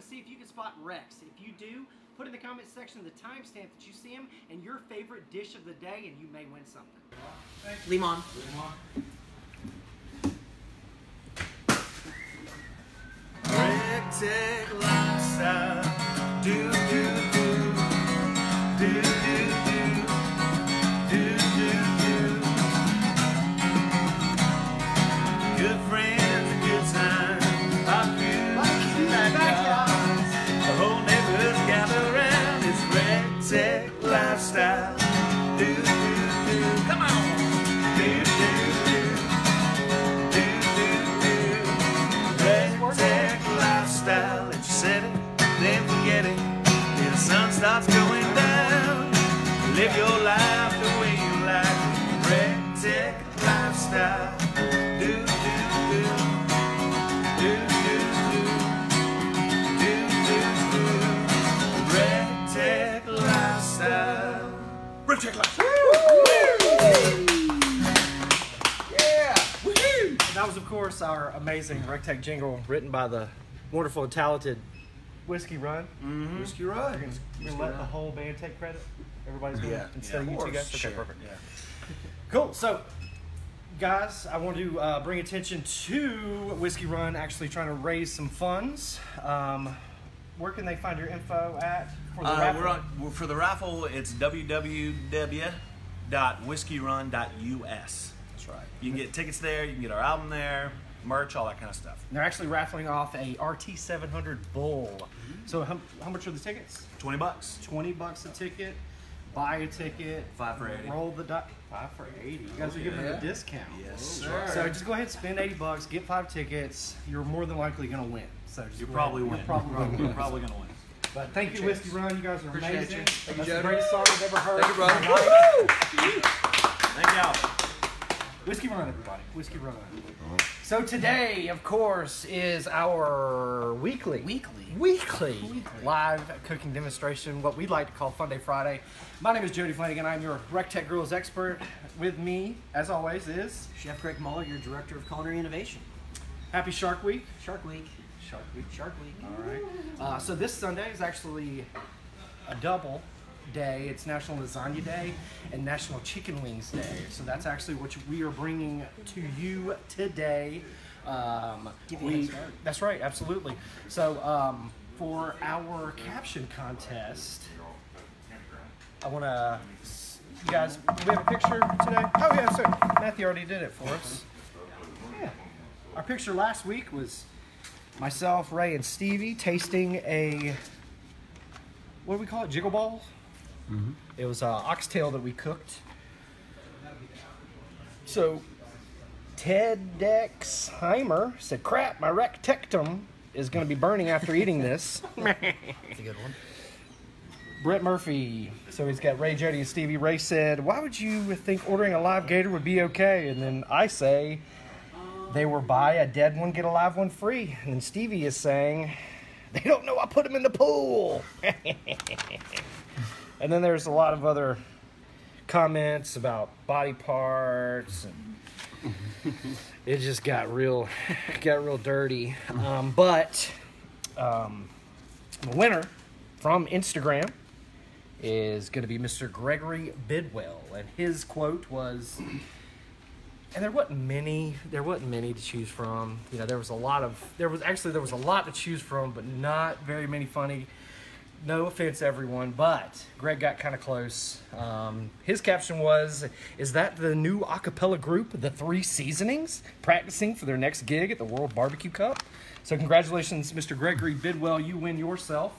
to see if you can spot Rex. If you do, put in the comment section the timestamp that you see him and your favorite dish of the day, and you may win something. Limon. REC TEC lifestyle. Do, do, do. Do, do, do. Lifestyle. Do, do, do. Come on. Do, do, do. Do, do, do. REC TEC lifestyle. You it, then forget it. The sun starts going down. Live your life course, our amazing REC TEC jingle written by the wonderful and talented Whiskey Run. Whiskey You're Run. gonna, you're gonna let the whole band take credit? Everybody's gonna, Yeah, instead yeah, of you two guys? Okay, Sure. perfect. Yeah. Cool. So, guys, I want to uh, bring attention to Whiskey Run actually trying to raise some funds. Um, where can they find your info at for the Uh, raffle? we're on we're- for the raffle. It's www.whiskeyrun.us. That's right. You can get tickets there. You can get our album there, merch, all that kind of stuff. They're actually raffling off a RT700 Bull. So, how, how much are the tickets? Twenty bucks. 20 bucks a ticket. Buy a ticket. Five for 80. Roll the die. Five for 80. You guys are giving them a discount. Yes, sir. So just go ahead, spend 80 bucks, get five tickets. You're more than likely going to win. So just You'll go probably ahead. win. You're probably going to You're win. probably gonna win. But thank you, Whiskey Run. You guys are Appreciate amazing. you. That's you, the greatest song I've ever heard. Thank you, brother. in my. Thank y'all. Whiskey Run, everybody. Whiskey Run. So today, of course, is our weekly, Weekly. weekly, live cooking demonstration. What we like to call Funday Friday. My name is Jody Flanagan. I'm your REC TEC Grills expert. With me, as always, is Chef Greg Muller, your Director of Culinary Innovation. Happy Shark Week. Shark Week. Shark Week. Shark Week. All right. Uh, so this Sunday is actually a double day. It's National Lasagna Day and National Chicken Wings Day. So that's actually what we are bringing to you today. Um, Give you a we- That's right, absolutely. So um, for our caption contest, I want to. You guys, do we have a picture today? Oh yeah, so Matthew already did it for us. Yeah. Our picture last week was myself, Ray, and Stevie tasting a what do we call it? Jiggle balls. It was uh, oxtail that we cooked. So Ted Dexheimer said, "Crap, my rectectum is going to be burning after eating this." That's a good one. Brett Murphy. So he's got Ray, Jody, and Stevie. Ray said, Why would you think ordering a live gator would be okay? And then I say, They were buy a dead one, get a live one free. And then Stevie is saying, They don't know I put them in the pool. and then there's a lot of other comments about body parts and it just got real got real dirty um, but um, the winner from instagram is going to be Mr. Gregory Bidwell, and his quote was, and there wasn't many, there wasn't many to choose from. You know, there was a lot of, there was actually there was a lot to choose from, but not very many funny. No offense, everyone, but Greg got kind of close. Um, his caption was, "Is that the new a cappella group, the Three Seasonings, practicing for their next gig at the World Barbecue Cup?" So, congratulations, Mr. Gregory Bidwell. You win yourself.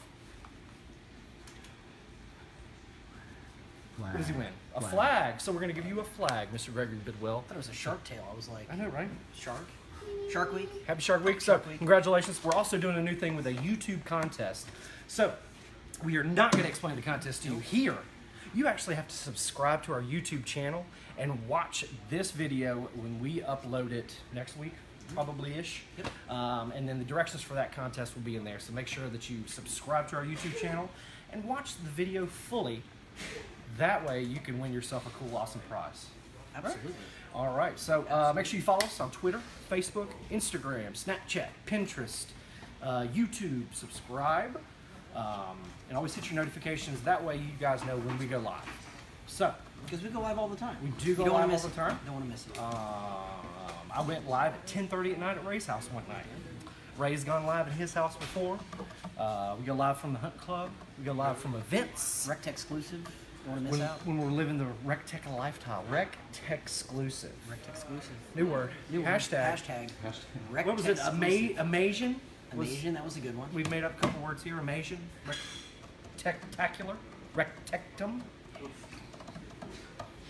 What does he win? A flag. So we're going to give you a flag, Mr. Gregory Bidwell. I thought it was a shark tail. I was like, I know, right? shark? Shark Week? Happy Shark Week. So Shark Week. congratulations. We're also doing a new thing with a YouTube contest. So we are not going to explain the contest to you here. You actually have to subscribe to our YouTube channel and watch this video when we upload it next week, probably ish. Um, and then the directions for that contest will be in there. So make sure that you subscribe to our YouTube channel and watch the video fully. That way you can win yourself a cool, awesome prize. Absolutely. All right, so uh, make sure you follow us on Twitter, Facebook, Instagram, Snapchat, Pinterest, uh, YouTube, subscribe, um, and always hit your notifications. That way, you guys know when we go live. So, Because we go live all the time. We do go You don't wanna live all miss the it. time? Don't want to miss it. um, I went live at 10:30 at night at Ray's house one night. Ray's gone live at his house before. Uh, we go live from the Hunt Club. We go live from events. Rect exclusive. Don't want to miss when, out. when we're living the REC TEC lifestyle. REC TEC exclusive. Rect exclusive. New word. New one. Hashtag. Hashtag. What was it? exclusive. Ama- Amasian? Amazing. That was a good one. We've made up a couple words here. Amasian. Rectacular. Rectectum.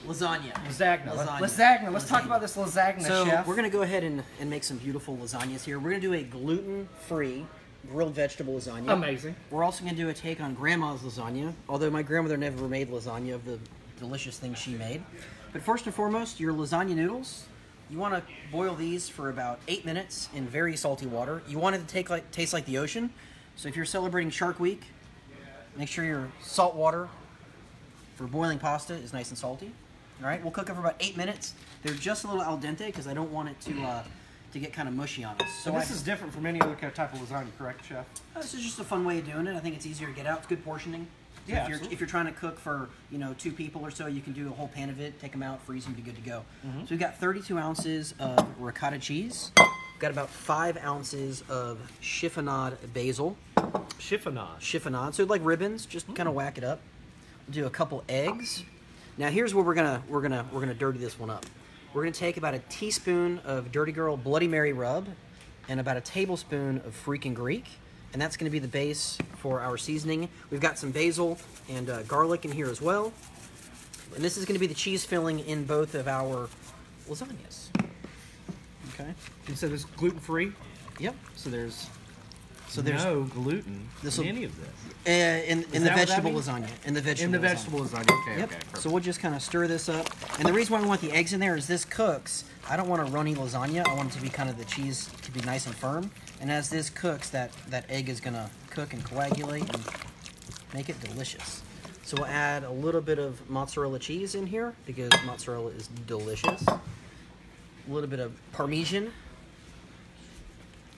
Lasagna. Lasagna. Lasagna. Lasagna. Let's talk about this lasagna, So chef. we're gonna go ahead and, and make some beautiful lasagnas here. We're gonna do a gluten-free grilled vegetable lasagna. Amazing. We're also gonna do a take on grandma's lasagna, although my grandmother never made lasagna of the delicious things she made. But first and foremost, your lasagna noodles. You want to boil these for about eight minutes in very salty water. You want it to take like taste like the ocean. So if you're celebrating Shark Week, make sure your salt water for boiling pasta is nice and salty. All right, we'll cook it for about eight minutes. They're just a little al dente because I don't want it to uh, to get kind of mushy on us. So I- this is different from any other type of lasagna, correct, chef? uh, This is just a fun way of doing it. I think it's easier to get out. It's good portioning. Yeah, if you're, absolutely. if you're trying to cook for you know two people or so, you can do a whole pan of it, take them out, freeze them, be good to go. Mm-hmm. So we've got 32 ounces of ricotta cheese. We've got about five ounces of chiffonade basil. Chiffonade. Chiffonade, so like ribbons, just Mm. kind of whack it up. Do a couple eggs. Now here's where we're gonna we're gonna we're gonna dirty this one up. We're gonna take about a teaspoon of Dirty Girl Bloody Mary rub and about a tablespoon of freaking Greek, and that's gonna be the base for our seasoning. We've got some basil and uh, garlic in here as well, and this is gonna be the cheese filling in both of our lasagnas. Okay. You said this gluten free? Yep. So there's so there's no gluten This'll- in any of this. uh, in in the that what that vegetable means? lasagna. In the vegetable. In the lasagna. vegetable lasagna. Okay, Yep. okay. Perfect. so we'll just kind of stir this up. And the reason why we want the eggs in there is this cooks. I don't want a runny lasagna. I want it to be kind of the cheese to be nice and firm. And as this cooks, that, that egg is going to cook and coagulate and make it delicious. So we'll add a little bit of mozzarella cheese in here because mozzarella is delicious. A little bit of parmesan.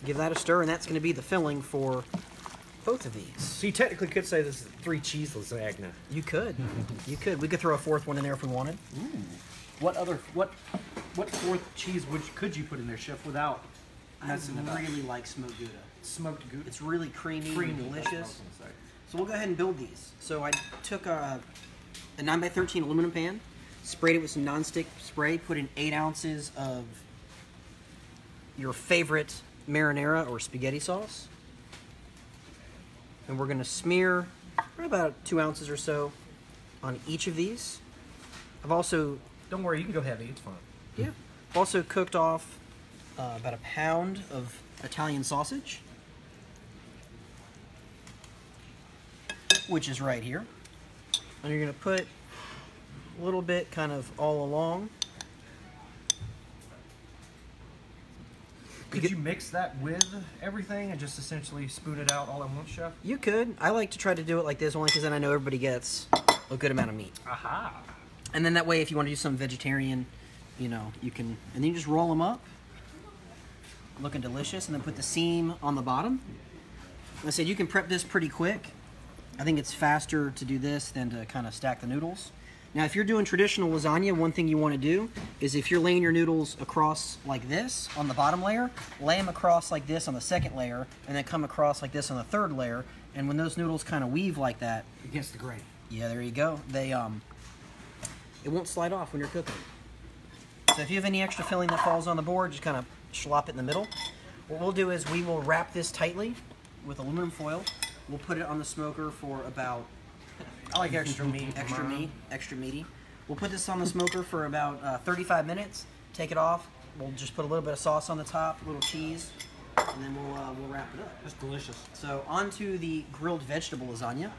Give that a stir, and that's going to be the filling for both of these. So you technically could say this is three cheese lasagna. You could. You could. We could throw a fourth one in there if we wanted. What other what what fourth cheese would could you put in there, chef, without messing it I up? really like smoked Gouda. Smoked gouda. It's really creamy, creamy, and that's what I delicious. was gonna say. So we'll go ahead and build these. So I took a, a 9x13 aluminum pan, sprayed it with some nonstick spray, put in 8 ounces of your favorite marinara or spaghetti sauce. And we're going to smear about 2 ounces or so on each of these. I've also Don't worry, you can go heavy. It's fine. yeah. I've also cooked off uh, about a pound of Italian sausage, which is right here. And you're going to put a little bit kind of all along. Could you mix that with everything and just essentially spoon it out all at once, chef? You could. I like to try to do it like this only because then I know everybody gets a good amount of meat. Aha. And then that way, if you want to do some vegetarian, you know, you can, and then you just roll them up, looking delicious, and then put the seam on the bottom. Like I said you can prep this pretty quick. I think it's faster to do this than to kind of stack the noodles. Now, if you're doing traditional lasagna, one thing you want to do is if you're laying your noodles across like this on the bottom layer, lay them across like this on the second layer, and then come across like this on the third layer. And when those noodles kind of weave like that, Against the grain. yeah, there you go. They um, it won't slide off when you're cooking. So if you have any extra filling that falls on the board, just kind of slop it in the middle. What we'll do is we will wrap this tightly with aluminum foil. We'll put it on the smoker for about I like extra meat. extra meat, extra meaty. We'll put this on the smoker for about uh, 35 minutes. Take it off. We'll just put a little bit of sauce on the top, a little cheese, and then we'll uh, we'll wrap it up. That's delicious. So onto the grilled vegetable lasagna.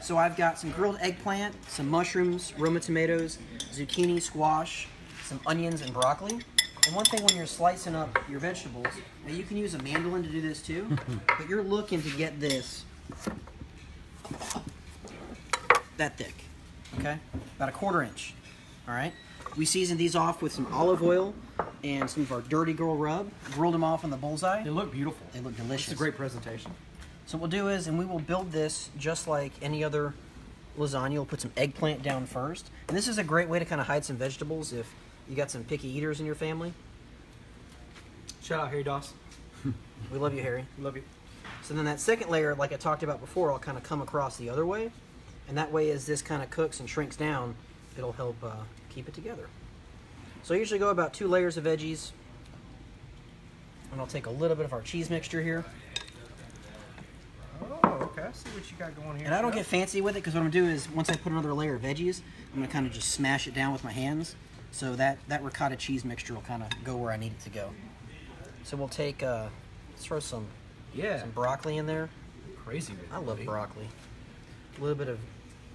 So I've got some grilled eggplant, some mushrooms, Roma tomatoes, zucchini, squash, some onions, and broccoli. And one thing when you're slicing up your vegetables, now you can use a mandolin to do this too, but you're looking to get this that thick, okay? About a quarter inch, all right? We seasoned these off with some olive oil, and some of our Dirty Girl rub. Grilled them off on the bullseye. They look beautiful. They look delicious. It's a great presentation. So what we'll do is, and we will build this just like any other lasagna. We'll put some eggplant down first. And this is a great way to kind of hide some vegetables if you got some picky eaters in your family. Shout out Harry Doss. We love you, Harry. Love you. So then that second layer, like I talked about before, I'll kind of come across the other way. And that way, as this kind of cooks and shrinks down, it'll help uh, keep it together. So I usually go about two layers of veggies. And I'll take a little bit of our cheese mixture here. Oh, okay. I see what you got going here. And I don't get fancy with it because what I'm gonna do is once I put another layer of veggies, I'm gonna kind of just smash it down with my hands. So that, that ricotta cheese mixture will kind of go where I need it to go. So we'll take, uh, let's throw some, Yeah. some broccoli in there. Crazy. I love broccoli. A little bit of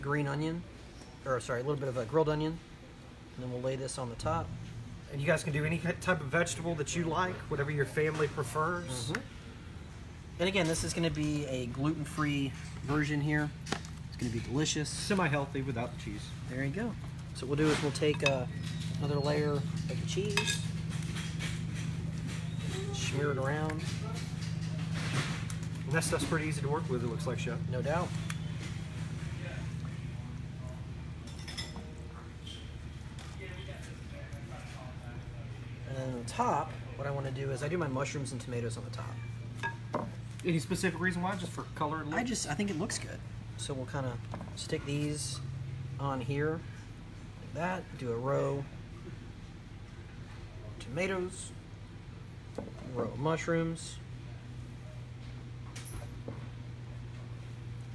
green onion, or sorry, a little bit of a grilled onion. And then we'll lay this on the top. And you guys can do any type of vegetable that you like, whatever your family prefers. And again, this is going to be a gluten-free version here. It's going to be delicious. Semi-healthy without the cheese. There you go. So what we'll do is we'll take uh, another layer of the cheese, smear it around, And that stuff's pretty easy to work with. It looks like, chef. no doubt. And then on top, what I want to do is I do my mushrooms and tomatoes on the top. Any specific reason why? Just for color and look? I just I think it looks good. So we'll kind of stick these on here like that. Do a row tomatoes, row of mushrooms,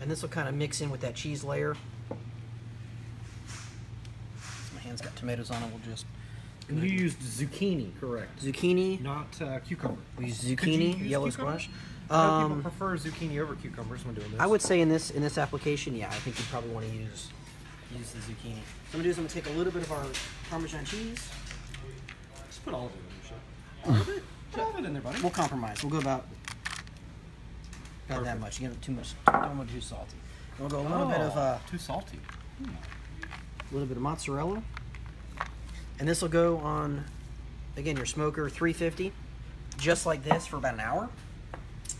and this will kind of mix in with that cheese layer. My hand's got tomatoes on it. We'll just And you used zucchini, correct? zucchini. Not uh, cucumber. We use zucchini, use yellow cucumber? squash. Um, people prefer zucchini over cucumbers when doing this. I would say in this in this application, yeah, I think you probably want to use use the zucchini. So I'm gonna do is I'm gonna take a little bit of our Parmesan cheese. Just put all of it in, chef. All of it? Put all of it in there, buddy. We'll compromise. We'll go about about that much. You get too much. Don't want too salty. We'll go a little bit of uh, too salty. a little bit of mozzarella, and this will go on again your smoker 350, just like this for about an hour,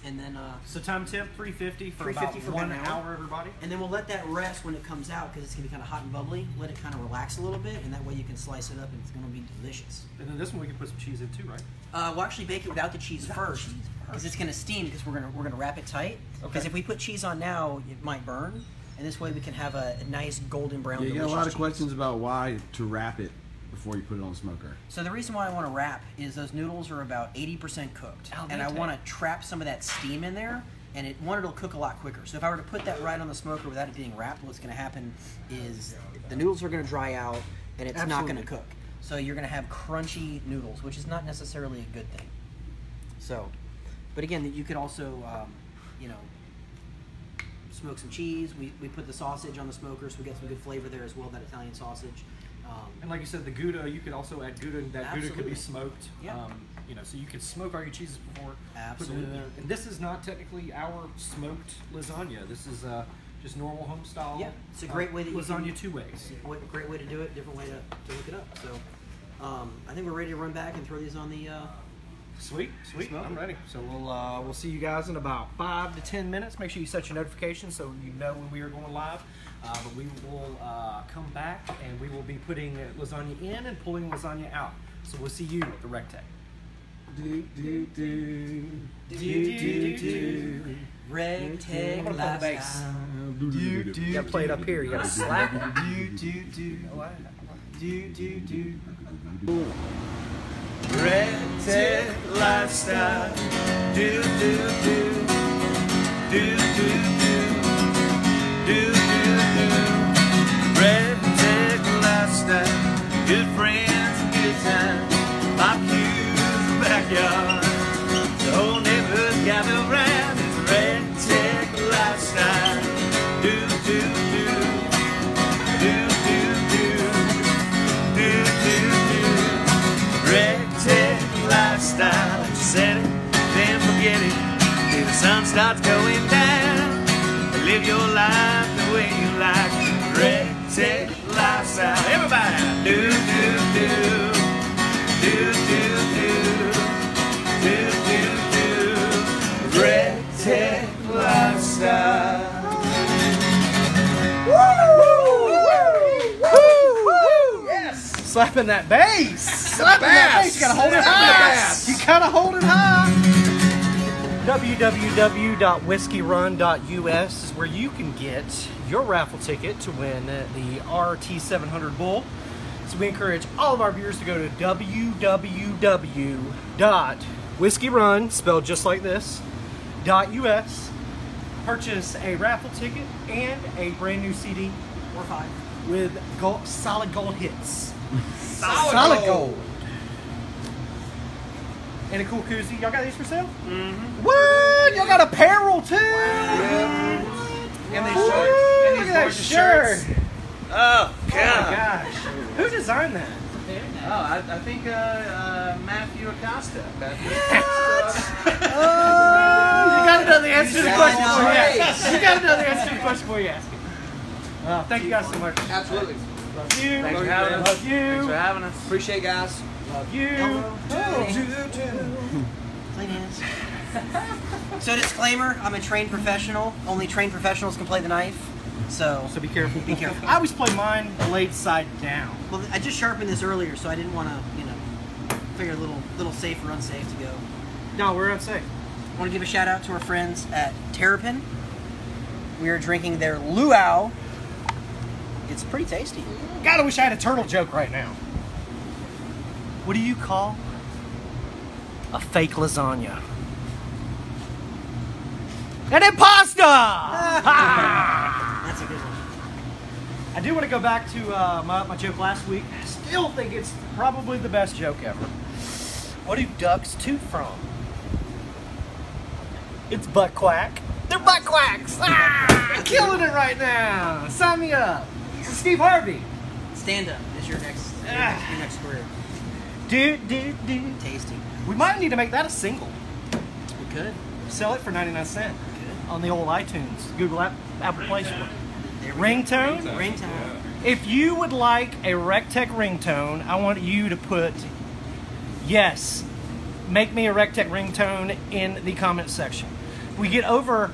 and then uh, So time temp 350 for 350 about for one about an hour. hour, everybody. And then we'll let that rest when it comes out because it's gonna be kind of hot and bubbly. Let it kind of relax a little bit, and that way you can slice it up, and it's gonna be delicious. And then this one we can put some cheese in too, right? Uh, we'll actually bake it without the cheese Without first, because it's gonna steam. Because we're gonna we're gonna wrap it tight. Because Okay. if we put cheese on now, it might burn, and this way we can have a, a nice golden brown. Yeah, you got a lot of cheese. questions about why to wrap it before you put it on the smoker. So the reason why I want to wrap is those noodles are about 80% cooked, Al and I want to trap some of that steam in there, and it one it'll cook a lot quicker. So if I were to put that right on the smoker without it being wrapped, what's going to happen is the noodles are going to dry out, and it's not going to cook. So you're going to have crunchy noodles, which is not necessarily a good thing. So, but again, you could also, um, you know, smoke some cheese. We, we put the sausage on the smoker, so we get some good flavor there as well. That Italian sausage. Um, And like you said, the Gouda, you could also add Gouda, and that Gouda could be smoked. Yeah. Um, you know, so you could smoke all your cheeses before putting it in Absolutely. And this is not technically our smoked lasagna. This is uh, just normal home style. Yeah, it's a great way that lasagna can- two ways. What great way to do it, different way to, to look it up. So, um, I think we're ready to run back and throw these on the. Uh, Sweet, sweet. Smoke I'm ready. So we'll uh, we'll see you guys in about five to ten minutes. Make sure you set your notifications so you know when we are going live. Uh, but we will uh, come back and we will be putting lasagna in and pulling lasagna out. So we'll see you at the REC TEC. Do, do, do. do, do. Red I'm Tech gonna play the bass. Lifestyle. Do, do, do, do. You gotta play it up here. You gotta slap it. Do do do do do do. do. REC TEC lifestyle. Do do do do do do do, do, do. REC TEC lifestyle, good friends, good time. My cue's backyard, the whole neighborhood gather round. It's REC TEC lifestyle, do, do, do. Do, do, do. Do, do, do. REC TEC lifestyle, said it, then forget it. Till the sun starts going down. Live your life the way you like. REC TEC lifestyle. Everybody. Do, do, do. Do, do, do. Do, do, do. REC TEC lifestyle. Slapping that bass. Slapping that bass. You gotta hold it high. You gotta hold it high www.whiskey.run.us is where you can get your raffle ticket to win the RT700 Bull. So we encourage all of our viewers to go to www.whiskey.run, spelled just like this, .us, purchase a raffle ticket and a brand new CD Or five. with gold, solid gold hits. solid, gold. And a cool koozie. Y'all got these for sale? Mm-hmm. What? Y'all got apparel too? Yeah. And these Woo, shirts. And Look these at that shirt. shirts. Oh, Oh my gosh. Who designed that? Oh, I, I think uh, uh, Matthew Acosta. Matthew Acosta. you gotta know the answer to the question know, before you ask. You gotta know the answer to the question before you ask it. Uh, thank you guys so much. Absolutely. Love you. Thanks for having us. Love you. Thanks for having us. Appreciate it, guys. Love you. Play dance. so disclaimer, I'm a trained professional. Only trained professionals can play the knife. So, So be careful. Be careful. I always play mine blade side down. well, I just sharpened this earlier, so I didn't want to, you know, figure a little, little safe or unsafe to go. No, we're unsafe. I want to give a shout out to our friends at Terrapin. We are drinking their luau. It's pretty tasty. God, I wish I had a turtle joke right now. What do you call a fake lasagna? An imposter! Ah! That's a good one. I do want to go back to uh, my, my joke last week. I still think it's probably the best joke ever. What do ducks toot from? It's butt quack. They're butt quacks. Ah, killing it right now. Sign me up. Steve Harvey. Stand up is your next, your Ah. next, your next career. Dude, dude, dude. Tasty. We might need to make that a single. We could. Sell it for 99 cents on the old iTunes, Google App, Apple Play Store. Ringtone? go. Ringtone. If you would like a REC TEC ringtone, I want you to put yes. Make me a REC TEC ringtone in the comment section. We get over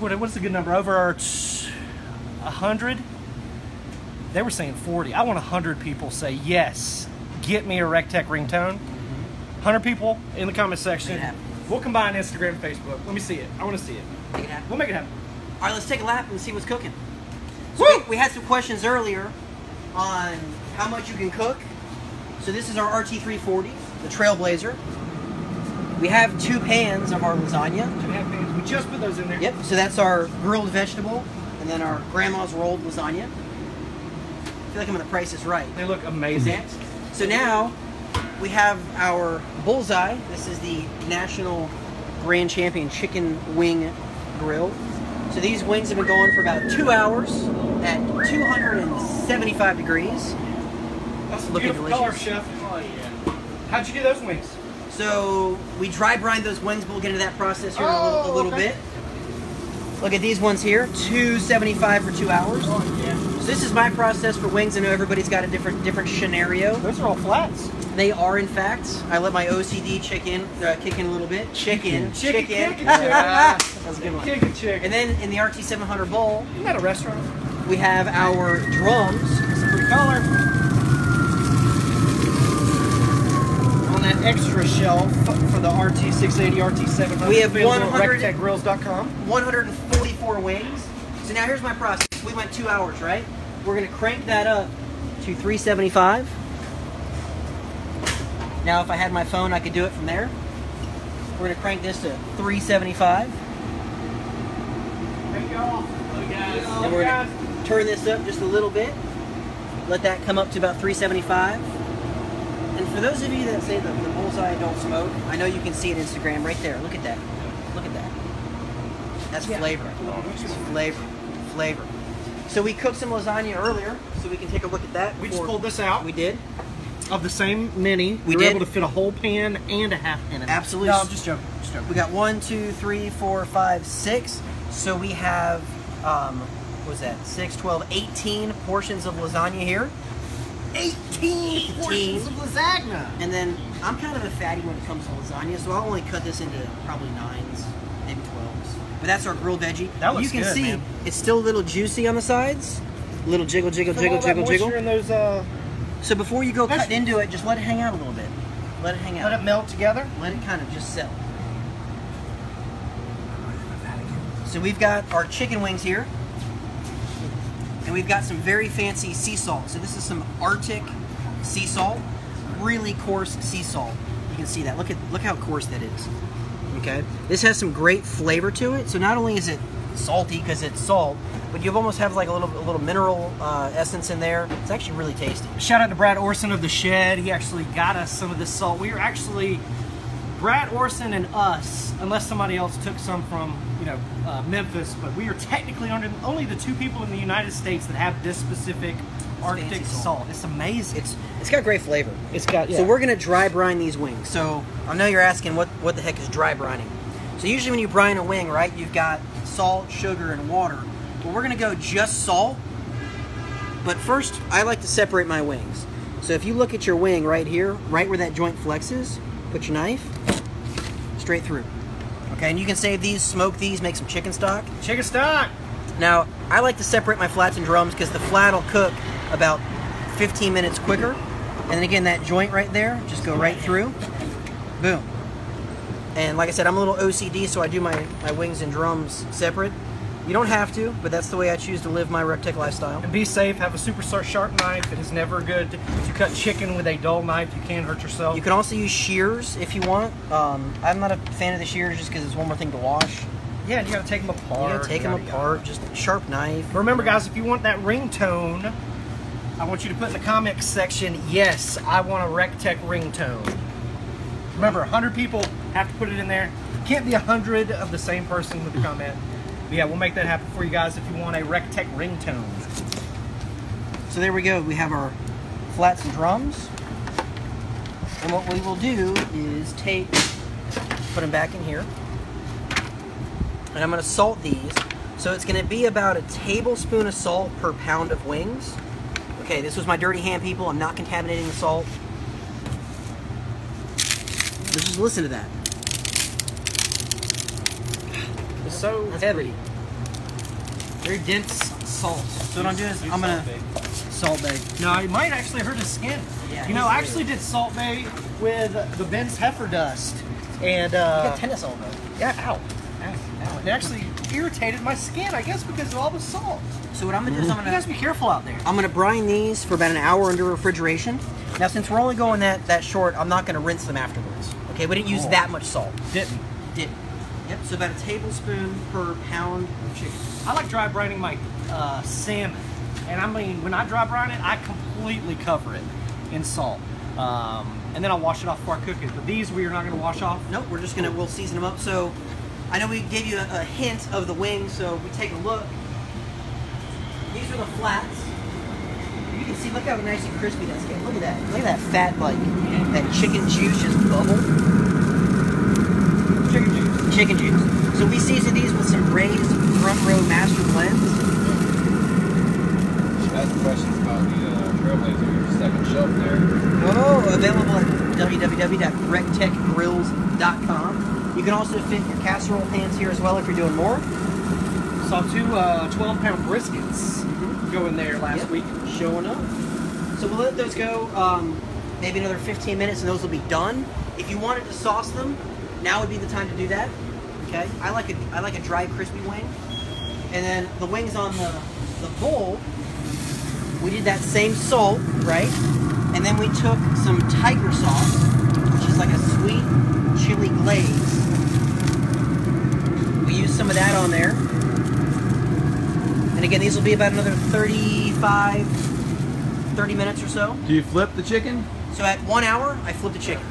what, what's the good number? Over a hundred. They were saying forty. I want hundred people say yes. Get me a REC TEC ringtone. Hundred people in the comment section. Make it happen. We'll combine Instagram and Facebook. Let me see it. I want to see it. Make it happen. We'll make it happen. All right, let's take a lap and see what's cooking. Woo! We, we had some questions earlier on how much you can cook. So this is our RT340, the Trailblazer. We have two pans of our lasagna. Two half pans. We just put those in there. Yep. So that's our grilled vegetable, and then our grandma's rolled lasagna. I feel like I'm in the Price is Right. They look amazing. Next. So now we have our bullseye. This is the National Grand Champion Chicken Wing Grill. So these wings have been going for about two hours at 275 degrees. That's Looking beautiful color, delicious. chef. Oh, How'd you do those wings? So we dry brine those wings. but We'll get into that process here in a little, a Oh, little okay. bit. Look at these ones here, 275 for two hours. So this is my process for wings. I know everybody's got a different different scenario. Those are all flats. They are, in fact. I let my OCD kick in, uh, kick in a little bit. Chicken, Chicken, chicken. chicken, That was a good one. Chicken chicken. And then in the RT700 Bull, Isn't that a restaurant? we have our drums. It's a pretty color. That extra shelf for the RT680, RT700. We have available at 100 rectecgrills.com. 144 wings. So now here's my process. We went two hours, right? We're gonna crank that up to 375. Now, if I had my phone, I could do it from there. We're gonna crank this to 375. There you go. And we're gonna turn this up just a little bit. Let that come up to about 375. And for those of you that say the, the bullseye don't smoke, I know you can see it Instagram right there. Look at that. Look at that. That's flavor. It's flavor. Flavor. So we cooked some lasagna earlier, so we can take a look at that. We just pulled this out We did. of the same mini. We were did. able to fit a whole pan and a half pan in it. Absolutely. No, I'm just joking. Just joking. We got one, two, three, four, five, six. So we have, um, what was that? Six, 12, 18 portions of lasagna here. 18 portions of lasagna. And then I'm kind of a fatty when it comes to lasagna, so I'll only cut this into probably nines, maybe twelves. But that's our grilled veggie. That looks you can good, see man. it's still a little juicy on the sides. Little jiggle, jiggle, Feel jiggle, jiggle, moisture jiggle. in those uh, So before you go That's- cutting into it, just let it hang out a little bit. Let it hang out. Let it melt together. Let it kind of just settle. So we've got our chicken wings here. And we've got some very fancy sea salt. So this is some Arctic sea salt. Really coarse sea salt. You can see that. Look at look how coarse that is. Okay. This has some great flavor to it. So not only is it salty because it's salt, but you almost have like a little a little mineral uh, essence in there. It's actually really tasty. Shout out to Brad Orrison of the Shed. He actually got us some of this salt. We were actually Brad Orrison and us, unless somebody else took some from you know uh, Memphis, but we are technically under, only the two people in the United States that have this specific Arctic salt. It's amazing. It's it's got great flavor. it's got So we're gonna dry brine these wings. So I know you're asking what what the heck is dry brining. So usually when you brine a wing, right, you've got salt, sugar, and water. But we're gonna go just salt. But first, I like to separate my wings. So if you look at your wing right here, right where that joint flexes, put your knife straight through. Okay, and you can save these, smoke these, make some chicken stock. chicken stock. Now, I like to separate my flats and drums because the flat will cook about 15 minutes quicker. And then again, that joint right there, just go right through. Boom. And like I said, I'm a little OCD, so I do my, my wings and drums separate. You don't have to, but that's the way I choose to live my REC TEC lifestyle. And be safe. Have a super sharp knife. It is never good to cut chicken with a dull knife. You can hurt yourself. You can also use shears if you want. Um, I'm not a fan of the shears just because it's one more thing to wash. yeah, you gotta take them apart. You gotta take them yada, yada. apart, just sharp knife. But remember, guys, if you want that ringtone, I want you to put in the comments section, yes, I want a REC TEC ringtone. Remember, 100 people have to put it in there. Can't be 100 of the same person with the comment. But yeah, we'll make that happen for you guys if you want a REC TEC ringtone. So there we go. We have our flats and drums. And what we will do is take, put them back in here. And I'm going to salt these. So it's going to be about a tablespoon of salt per pound of wings. Okay, this was my dirty hand, people. I'm not contaminating the salt. Just listen to that. It's so That's heavy. pretty. Very dense salt. So what I'm doing is I'm going to salt bake. No, it might actually hurt his skin. Yeah, you know, I actually did Salt Bae with the Ben's Heifer Dust. And, uh, You got tennis elbow. yeah, ow. Ow, ow. It actually irritated my skin, I guess, because of all the salt. So what I'm going to do is I'm gonna. You going guys to be careful out there. I'm gonna brine these for about an hour under refrigeration. Now, since we're only going that that short, I'm not gonna rinse them afterwards. Okay, we didn't use Oh. that much salt. Didn't. Did. Yep. So about a tablespoon per pound of chicken. I like dry brining my uh, salmon, and I mean when I dry brine it, I completely cover it in salt, um, and then I'll wash it off before I cook it. But these we are not going to wash off. Nope. We're just gonna we'll season them up. So I know we gave you a, a hint of the wings. So we take a look. These are the flats. You can see, look how nice and crispy that's getting. Look at that. Look at that fat, like that chicken juice just bubble. Chicken juice. So we season these with some raised front row master blends. Ask questions about the uh, Trailblazer, your second shelf there. Oh, available at www.rectecgrills.com. You can also fit your casserole pans here as well if you're doing more. Saw two uh, 12 pound briskets go in there last Yep, week. Showing up. So we'll let those go um, maybe another 15 minutes and those will be done. If you wanted to sauce them, now would be the time to do that. Okay, I like a I like a dry crispy wing. And then the wings on the the Bull, we did that same salt, right? And then we took some tiger sauce, which is like a sweet chili glaze. We used some of that on there. And again, these will be about another 35, 30 minutes or so. Do you flip the chicken? So at one hour, I flipped the chicken.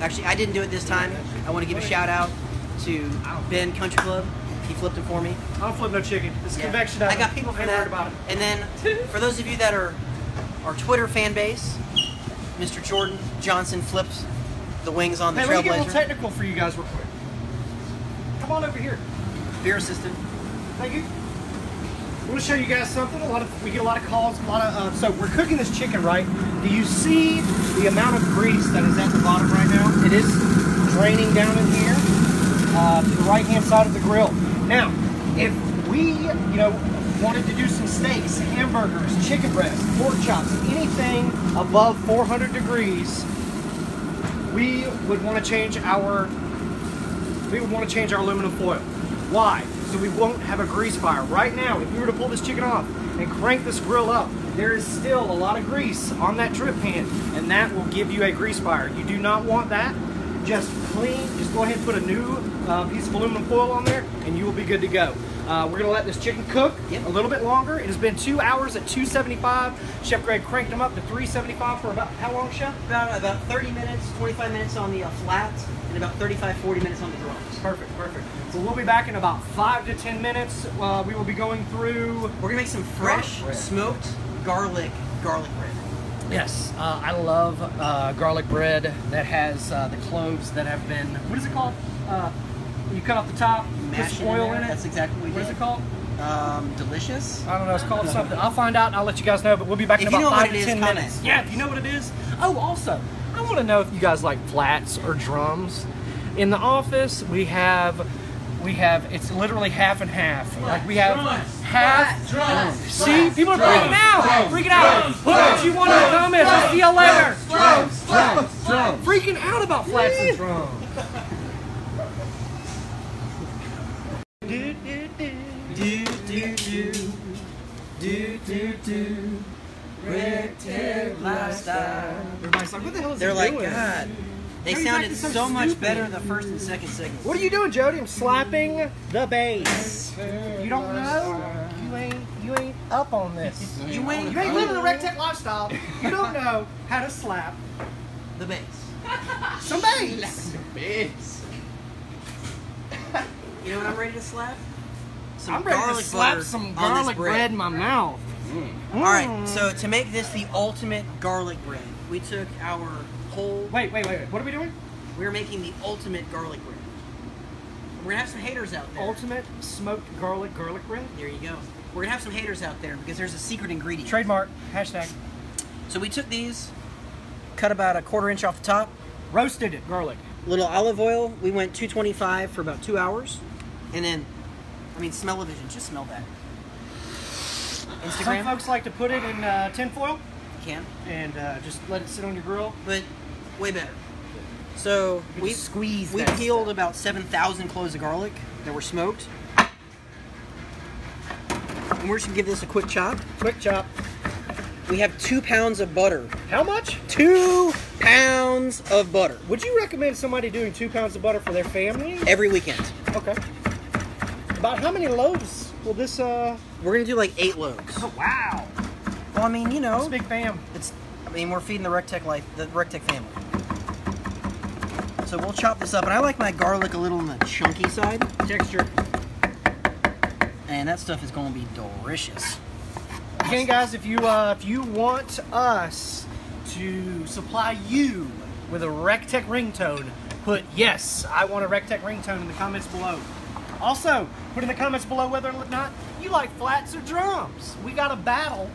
Actually, I didn't do it this time. I want to give a shout out to Ben Country Club. He flipped it for me. I don't flip no chicken. It's Yeah. convection. I got people for that. about it. And then for those of you that are our Twitter fan base, Mr. Jordan Johnson flips the wings on the Hey, let me get a little technical for you guys real quick. Come on over here. Beer assistant. Thank you. I want to show you guys something. A lot of we get a lot of calls. A lot of uh, so we're cooking this chicken, right? Do you see the amount of grease that is at the bottom right now? It is draining down in here uh, to the right hand side of the grill. Now, if we, you know, wanted to do some steaks, hamburgers, chicken breast, pork chops, anything above 400 degrees, we would want to change our we would want to change our aluminum foil. Why? So we won't have a grease fire. Right now, if you were to pull this chicken off and crank this grill up, there is still a lot of grease on that drip pan, and that will give you a grease fire. You do not want that. Just clean, just go ahead and put a new uh, piece of aluminum foil on there, and you will be good to go. Uh, we're gonna let this chicken cook Yep. a little bit longer. It has been two hours at 275. Chef Greg cranked them up to 375 for about how long, Chef? About about 30 minutes, 25 minutes on the uh, flat, and about 35, 40 minutes on the drums. Perfect, perfect. So we'll be back in about five to ten minutes. Uh, we will be going through. We're gonna make some fresh Garlic smoked garlic garlic bread. Yes, uh, I love uh, garlic bread that has uh, the cloves that have been. What is it called? Uh, you cut off the top, put Mash some it in oil in it. That's exactly what we What is did. it called? Um, delicious. I don't know. It's called something. I'll find out and I'll let you guys know. But we'll be back in If you about know what five it to is, ten comment. minutes. Yeah, if you know what it is. Oh, also, I want to know if you guys like flats or drums. In the office, we have. We have it's literally half and half. Like we have half. Drums, see, people are freaking out, freaking out. Put what you want in the comments. I'll see you later. Drums, drums, drums. Freaking out about flats and drums. Do do do do do do. Red Tag lifestyle. Everybody's like, what the hell is They're he like, doing? God. They How sounded acting so so much stupid? better the first and second segments. What are you doing, Jody? I'm slapping the bass. You don't know? You ain't you ain't up on this. You ain't You ain't living the REC TEC lifestyle. You don't know how to slap the bass. some bass. bass. You know what I'm ready to slap? Some I'm ready to slap some garlic bread in my mouth. All right, mm. so to make this the ultimate garlic bread, we took our whole. Wait, wait, wait, wait. What are we doing? We're making the ultimate garlic bread. We're gonna have some haters out there. Ultimate smoked garlic garlic bread. There you go. We're gonna have some haters out there because there's a secret ingredient. Trademark. Hashtag. So we took these, cut about a quarter inch off the top, Roasted it garlic. little olive oil. We went 225 for about two hours, and then, I mean, smell-o-vision. Just smell that. Some Instagram folks like to put it in uh, tin foil can, and uh, just let it sit on your grill. but way better. So we squeeze We peeled stuff. about 7,000 cloves of garlic that were smoked. And we're just gonna give this a quick chop. Quick chop. We have two pounds of butter. How much? Two pounds of butter Would you recommend somebody doing two pounds of butter for their family? every weekend. Okay. About how many loaves will this? uh We're gonna do like eight loaves. Oh wow, Well, I mean, you know, a big fam. it's. I mean, we're feeding the REC TEC life, the REC TEC family. So we'll chop this up, and I like my garlic a little on the chunky side, Texture. and that stuff is gonna be delicious. Again, guys, if you uh, if you want us to supply you with a REC TEC ringtone, put yes, I want a REC TEC ringtone in the comments below. Also, put in the comments below whether or not you like flats or drums. We got a battle.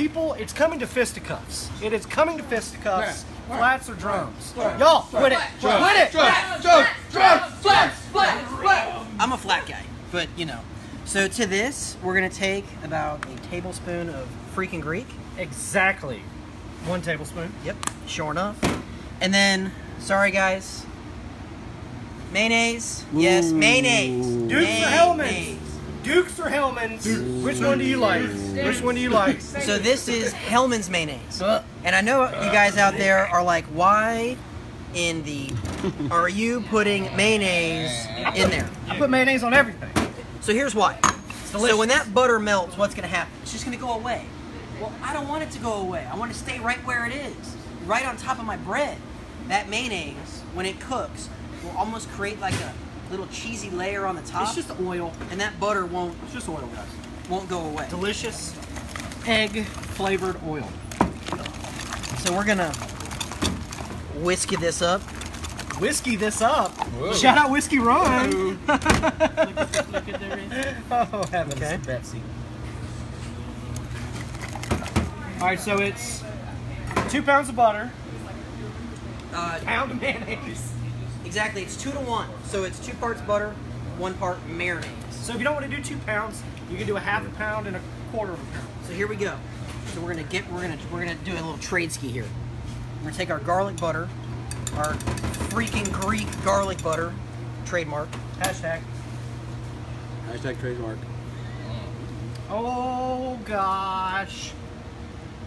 People, it's coming to fisticuffs. It is coming to fisticuffs. Flats or drums. Y'all, quit it. Quit it. Drums, drums, drums, drums. I'm a flat guy, but you know. So to this, we're gonna take about a tablespoon of freaking Greek. Exactly. One tablespoon. Yep, sure enough. And then, sorry guys, mayonnaise. Yes, mayonnaise. Dukes or Mayonnaise. Hellmans? Dukes or Hellmans? Which one do you like? Which one do you like? So this is Hellmann's mayonnaise. Uh. And I know you guys out there are like, why in the are you putting mayonnaise in there? I put mayonnaise on everything. So here's why. So when that butter melts, what's gonna happen? It's just gonna go away. Well, I don't want it to go away. I want to stay right where it is, right on top of my bread. That mayonnaise, when it cooks, will almost create like a little cheesy layer on the top. It's just oil. and that butter won't It's just oil, guys. won't go away. Delicious egg flavored oil. So we're gonna whiskey this up. Whiskey this up. Whoa. Shout out Whiskey Run. oh, heavens, Okay. Betsy. All right, so it's two pounds of butter, Uh, pound of mayonnaise. Exactly, it's two to one. So it's two parts butter, one part marinade. So if you don't want to do two pounds, you can do a half a pound and a quarter of a pound. So here we go. So we're gonna get we're gonna we're gonna do a little trade ski here. We're gonna take our garlic butter, our freaking Greek garlic butter, trademark. Hashtag. Hashtag trademark. Oh gosh.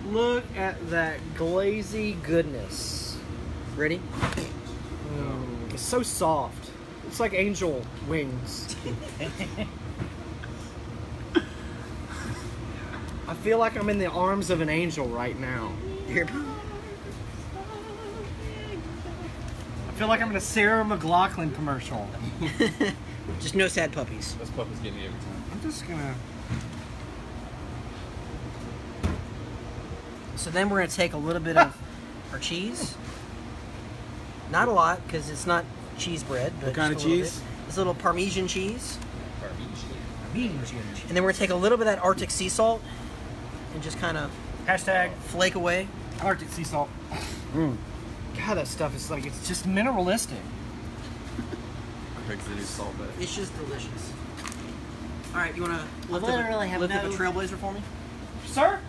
Look at that glazy goodness. Ready? It's so soft. It's like angel wings. I feel like I'm in the arms of an angel right now. Here. I feel like I'm in a Sarah McLachlan commercial. Just no sad puppies. This puppies get me every time. I'm just gonna. So then we're gonna take a little bit of our cheese. Not a lot because it's not cheese bread. But What kind of a little cheese? bit. This little Parmesan cheese, Beans. and then we're gonna take a little bit of that Arctic sea salt and just kind of Hashtag flake away. Arctic sea salt. Mm. God, that stuff is like it's just mineralistic. Craig's the new Salt Bae. It's just delicious. All right, you wanna lift, up, have lift up a trailblazer for me? Sir?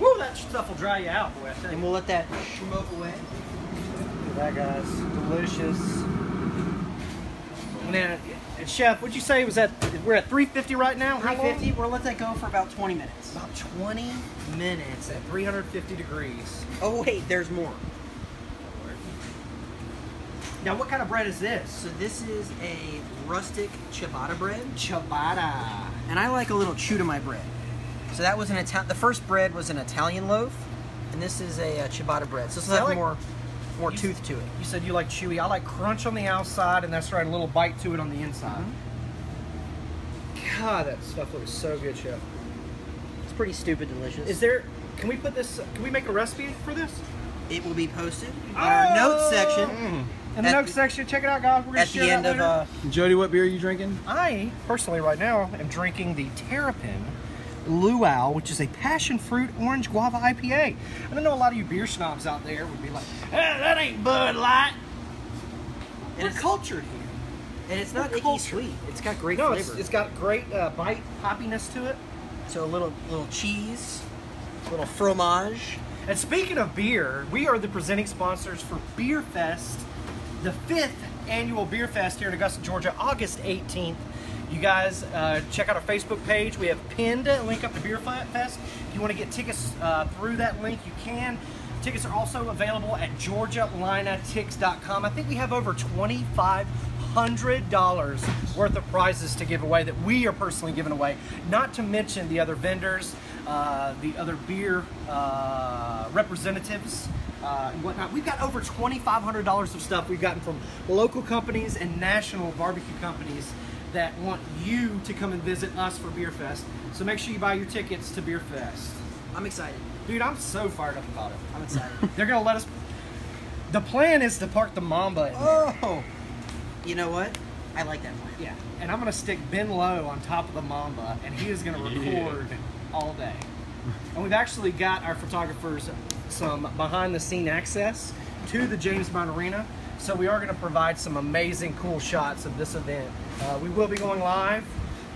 Woo, that stuff will dry you out, boy. I tell And we'll let that smoke away. Look at that, guys. Delicious. And and chef, what'd you say was at? We're at 350 right now. How long? 350. We'll let that go for about 20 minutes. About 20 minutes at 350 degrees. Oh wait, there's more. Now, what kind of bread is this? So this is a rustic ciabatta bread, Ciabatta. and I like a little chew to my bread. So that was an Italian. The first bread was an Italian loaf, and this is a, uh ciabatta bread. So this has I like- more, more You- tooth to it. You said you like chewy. I like crunch on the outside, and that's right, a little bite to it on the inside. God, that stuff looks so good, chef. It's pretty stupid delicious. Is there? Can we put this? Can we make a recipe for this? it will be posted in our notes section In the At notes section, check it out, guys. We're gonna at share the end that of. Uh, Jody, what beer are you drinking? I personally, right now, am drinking the Terrapin Luau, which is a passion fruit orange guava IPA. And I know a lot of you beer snobs out there would be like, eh, "That ain't Bud Light." and We're it's, cultured here. and it's not icky sweet. It's got great No, flavor. it's, it's got great uh, bite hoppiness to it. so a little little cheese, a little fromage. And speaking of beer, we are the presenting sponsors for Beer Fest, the fifth annual Beer Fest here in Augusta, Georgia, August 18th. You guys uh, check out our Facebook page. We have pinned a link up to Beer Fest. If you want to get tickets uh, through that link, you can. Tickets are also available at georgialinatix.com. I think we have over $2,500 worth of prizes to give away that we are personally giving away, not to mention the other vendors, uh, the other beer uh, representatives. Uh, and whatnot. We've got over $2,500 of stuff we've gotten from local companies and national barbecue companies that want you to come and visit us for Beer Fest. So make sure you buy your tickets to Beer Fest. I'm excited. Dude, I'm so fired up about it. I'm excited. They're gonna let us. The plan is to park the Mamba in there. oh, you know what? I like that plan. Yeah, and I'm gonna stick Ben Lowe on top of the Mamba, and he is gonna record all day. And we've actually got our photographers some behind the scene access to the James Brown Arena, so we are gonna provide some amazing, cool shots of this event. Uh, we will be going live.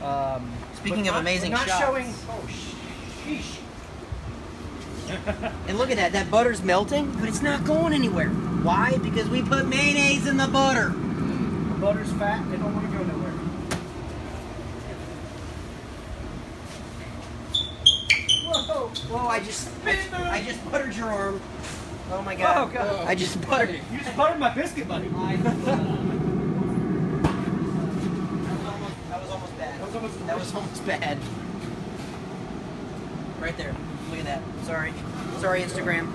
Um, Speaking of not- amazing not shots. showing. Oh, sheesh. And look at that. That butter's melting, but it's not going anywhere. Why? Because we put mayonnaise in the butter. The butter's fat. They don't want to go nowhere. Whoa! Whoa! I just, I, I just buttered your arm. Oh my oh, god! Oh, God. I just buttered. You just buttered my biscuit, buddy. That was almost bad. That was almost That was almost bad. Right there. Look at that. Sorry. Sorry, Instagram.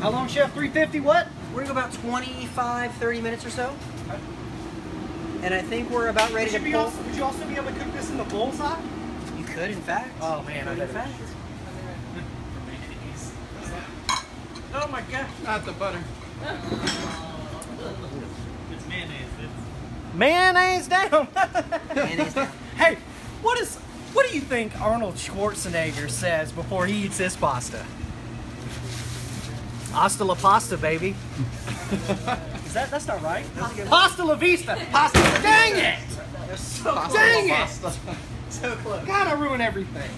How long, Chef? 350 what? We're gonna go about 25, 30 minutes or so. And I think we're about ready Would to pull. also, would you also be able to cook this in the bullseye? You could, in fact. Oh, man, I in fact. Oh my god. Not the butter. It's mayonnaise. It's Mayonnaise down. Mayonnaise down. hey, what is what do you think Arnold Schwarzenegger says before he eats his pasta? Hasta la pasta, baby. Is that that's not right? Pasta la vista. Pasta. Dang it! So. Dang it! So close. God, I ruin everything.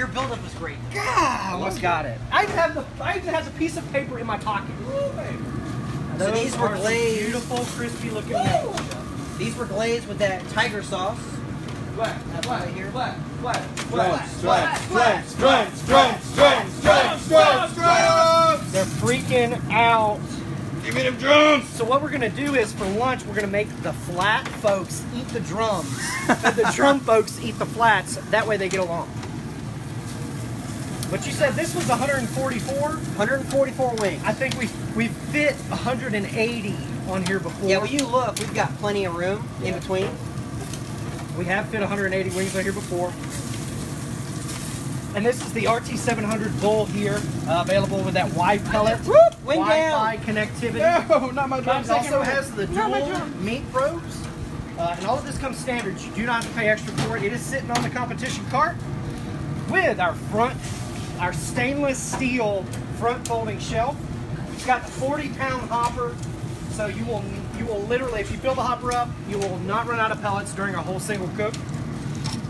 Your buildup was great. God, I almost got it. I even have the I even have the piece of paper in my pocket. So these were are glazed. beautiful, crispy looking. These were glazed with that tiger sauce. Flat, That's right here. flat, flat, Strength, strength, strength, strength, strength, strength, strength, strength, strength. They're freaking out. Give me them drums. So what we're gonna do is for lunch we're gonna make the flat folks eat the drums, and the drum folks eat the flats. That way they get along. But you said this was 144. 144 wings. I think we we fit 180 on here before. Yeah, well, you look, we've got plenty of room in between. We have fit 180 wings on here before. And this is the RT700 Bull here, uh, available with that wide pellet Wing Wi-Fi connectivity. No, not my drums. It also has the Not my dual meat probes. Uh, and all of this comes standard. You do not have to pay extra for it. It is sitting on the competition cart with our front, our stainless steel front folding shelf. It's got the 40 pound hopper. So you will you will literally, if you fill the hopper up, you will not run out of pellets during a whole single cook.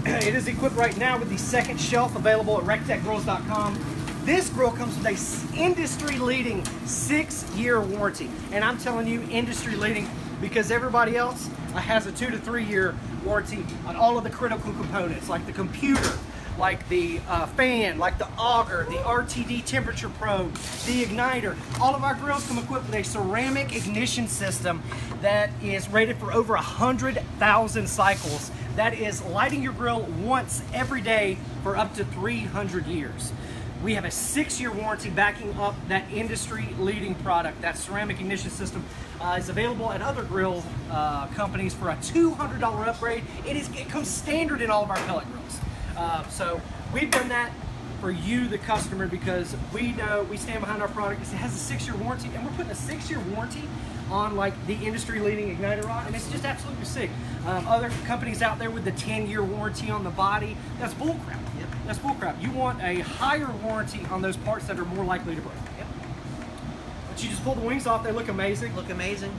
It is equipped right now with the second shelf available at rectecgrills.com. This grill comes with a industry leading six year warranty. And I'm telling you, industry leading because everybody else uh, has a two to three year warranty on all of the critical components like the computer, like the uh, fan, like the auger, the RTD temperature probe, the igniter. All of our grills come equipped with a ceramic ignition system that is rated for over 100,000 cycles. That is lighting your grill once every day for up to 300 years. We have a six-year warranty backing up that industry-leading product. That ceramic ignition system uh, is available at other grill uh, companies for a $200 upgrade. It is it comes standard in all of our pellet grills. Uh, so we've done that for you, the customer, because we know we stand behind our product. It has a six-year warranty, and we're putting a six-year warranty on like the industry-leading igniter rod, and it's just absolutely sick. Um, other companies out there with the 10-year warranty on the body, that's bullcrap. Yep. That's bullcrap. You want a higher warranty on those parts that are more likely to break. Yep. But you just pull the wings off; they look amazing. Look amazing.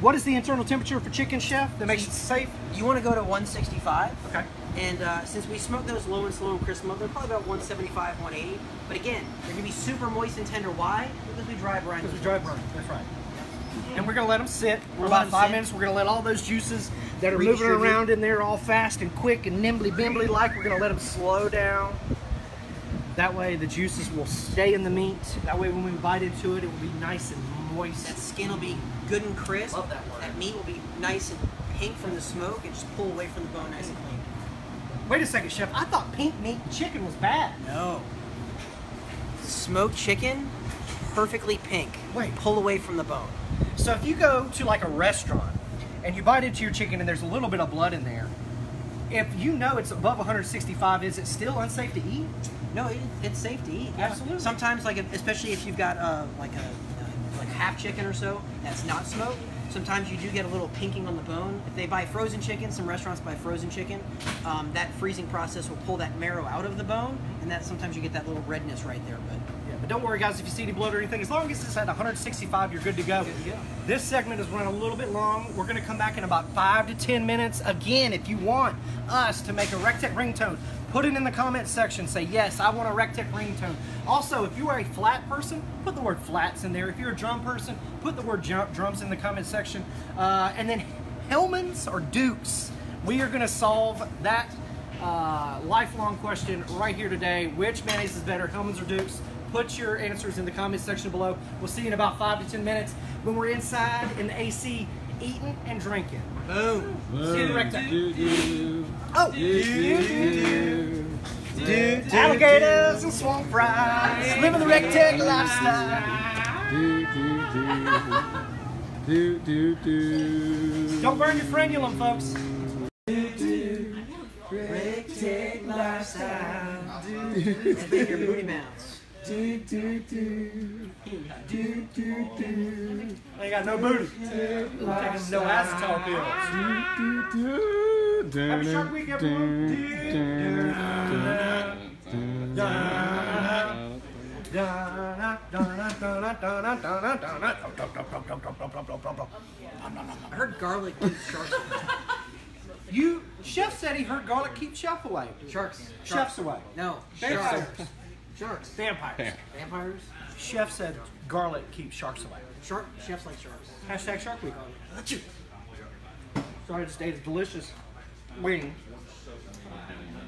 What is the internal temperature for chicken, chef? That makes it safe. You want to go to 165. Okay. And uh, since we smoke those low and slow and crisp up, they're probably about 175, 180. But again, they're gonna be super moist and tender. Why? Because we dry brine. Because we dry wings. burn. That's right. And we're gonna let them sit for We'll let about 'em five sit. minutes. We're gonna let all those juices that are moving around in there all fast and quick and nimbly bimbly like. We're gonna let them slow down. That way the juices will stay in the meat. That way when we bite into it, it will be nice and moist. That skin will be good and crisp. Love that word. That meat will be nice and pink from the smoke and just pull away from the bone nice and clean. Wait a second, chef. I thought pink meat chicken was bad. No. Smoked chicken, perfectly pink. Wait. Pull away from the bone. So if you go to like a restaurant and you bite into your chicken and there's a little bit of blood in there, if you know it's above 165, is it still unsafe to eat? No, it, it's safe to eat. yeah. Absolutely. Sometimes, like, especially if you've got uh, like a uh, like half chicken or so that's not smoked. Sometimes you do get a little pinking on the bone. If they buy frozen chicken, some restaurants buy frozen chicken. Um, that freezing process will pull that marrow out of the bone, and that sometimes you get that little redness right there. But Yeah, but don't worry, guys. If you see any blood or anything, as long as it's at 165, you're good to go. Good to go. This segment is running a little bit long. We're going to come back in about five to 10 minutes. Again, if you want us to make a REC TEC ringtone, put it in the comments section. Say, yes, I want a REC TEC ringtone. Also, if you are a flat person, put the word flats in there. If you're a drum person, put the word drums in the comment section. Uh, and then Hellmann's or Duke's. We are going to solve that uh, lifelong question right here today. Which mayonnaise is better, Hellmann's or Duke's? Put your answers in the comment section below. We'll see you in about five to 10 minutes when we're inside in the AC eating and drinking. boom. See you in the REC TEC. Do, do, Oh, do, do, do, alligators and swamp fries, living the REC TEC lifestyle. do, do, do, do, do. Don't burn your frenulum, folks. And then your booty bounce. Do, do, do. Do, do, do. I ain't got no booty. Taking no acetol pills. Do, do, do. Happy Shark Week, everyone. Do, do, do, do, do. Da, da, I heard garlic keeps sharks away. You chef said he heard garlic keep chef away. Sharks. Chefs away. No. Sharks. Sharks. Vampires. Vampires. Chef said garlic keeps sharks away. Shark. Chefs like sharks. Hashtag Shark Week. Sorry, I just ate a delicious wing.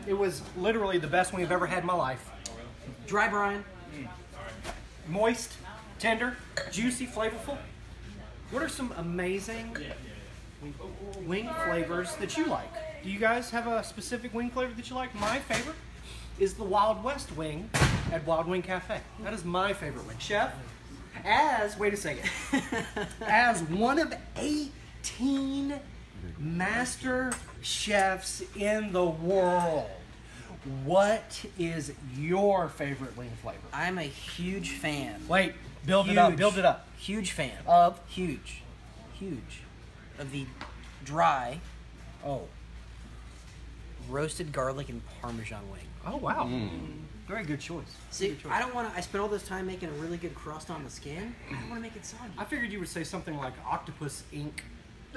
It was literally the best wing I've ever had in my life. Dry brine. Moist, tender, juicy, flavorful. What are some amazing wing flavors that you like? Do you guys have a specific wing flavor that you like? My favorite is the Wild West wing at Wild Wing Cafe. That is my favorite wing. Chef, as, wait a second, as one of 18 master chefs in the world, what is your favorite wing flavor? I'm a huge fan. Wait, build it up, build it up. Huge fan. Of, Huge. Huge. Of the dry oh, roasted garlic and parmesan wing. oh wow. Mm. Very good choice. See, Good choice. I don't want to. I spent all this time making a really good crust on the skin. I don't want to make it soggy. I figured you would say something like Octopus Ink,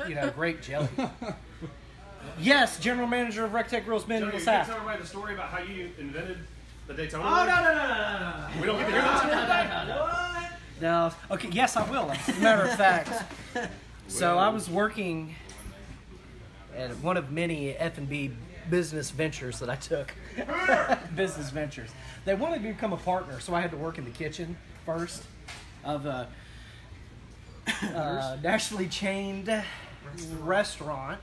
you know, grape jelly. yes, General Manager of REC TEC Grills, Ben Tony, you can Sass. tell everybody the story about how you invented the Daytona. Oh, no, no, no, no, no, no. We don't get to hear that. No. Okay. Yes, I will. As a matter of fact. So I was working at one of many F and B business ventures that I took. business ventures. They wanted me to become a partner, so I had to work in the kitchen first of a uh, nationally chained restaurant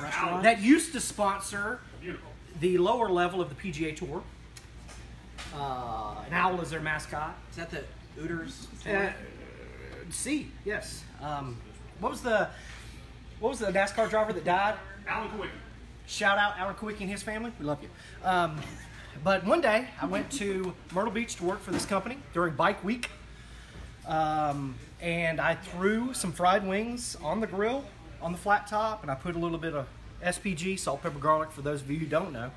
Restaurant. that used to sponsor Beautiful. the lower level of the PGA Tour. Uh, an owl is their mascot. Is that the Hooters? Uh, C, yes. Um, what was the what was the NASCAR driver that died? Alan Kulwicki. Shout out Alan Kulwicki and his family. We love you. Um, but one day I went to Myrtle Beach to work for this company during Bike Week, um, and I threw some fried wings on the grill on the flat top, and I put a little bit of SPG, salt, pepper, garlic, for those of you who don't know,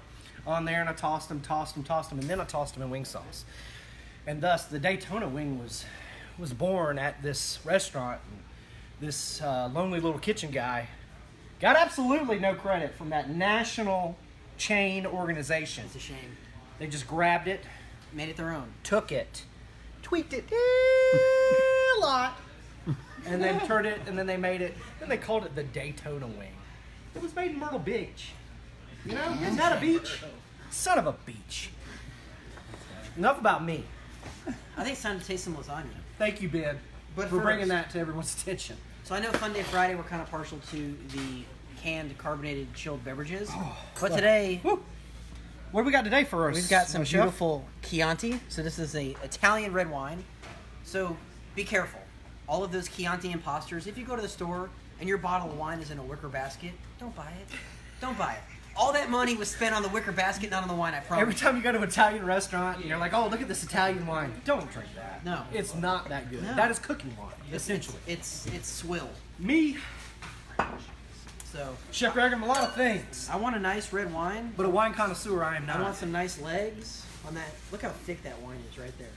on there, and I tossed them, tossed them, tossed them, and then I tossed them in wing sauce. And thus, the Daytona wing was was born at this restaurant. And this uh, lonely little kitchen guy got absolutely no credit from that national chain organization. It's a shame. They just grabbed it, Made it their own. took it, tweaked it a lot, and then turned it, and then they made it. Then they called it the Daytona wing. It was made in Myrtle Beach. You know, isn't that a beach? Son of a beach. Enough about me. I think it's time to taste some lasagna. Thank you, Ben, But for bringing that to everyone's attention. So I know Funday Friday we're kind of partial to the canned carbonated chilled beverages, oh, but today Woo. What do we got today for us? we've got some Chef? beautiful Chianti. So this is a Italian red wine. So be careful. All of those Chianti imposters. If you go to the store and your bottle of wine is in a wicker basket, don't buy it. Don't buy it. All that money was spent on the wicker basket, not on the wine. I promise. Every time you go to an Italian restaurant and you're like, oh, look at this Italian wine. Don't drink that. No. It's not that good. No. That is cooking wine, It's- essentially. It's it's swill. Me, So Chef Greg, I'm a lot of things. I want a nice red wine. But a wine connoisseur, I am not. I want some nice legs on that. Look how thick that wine is right there.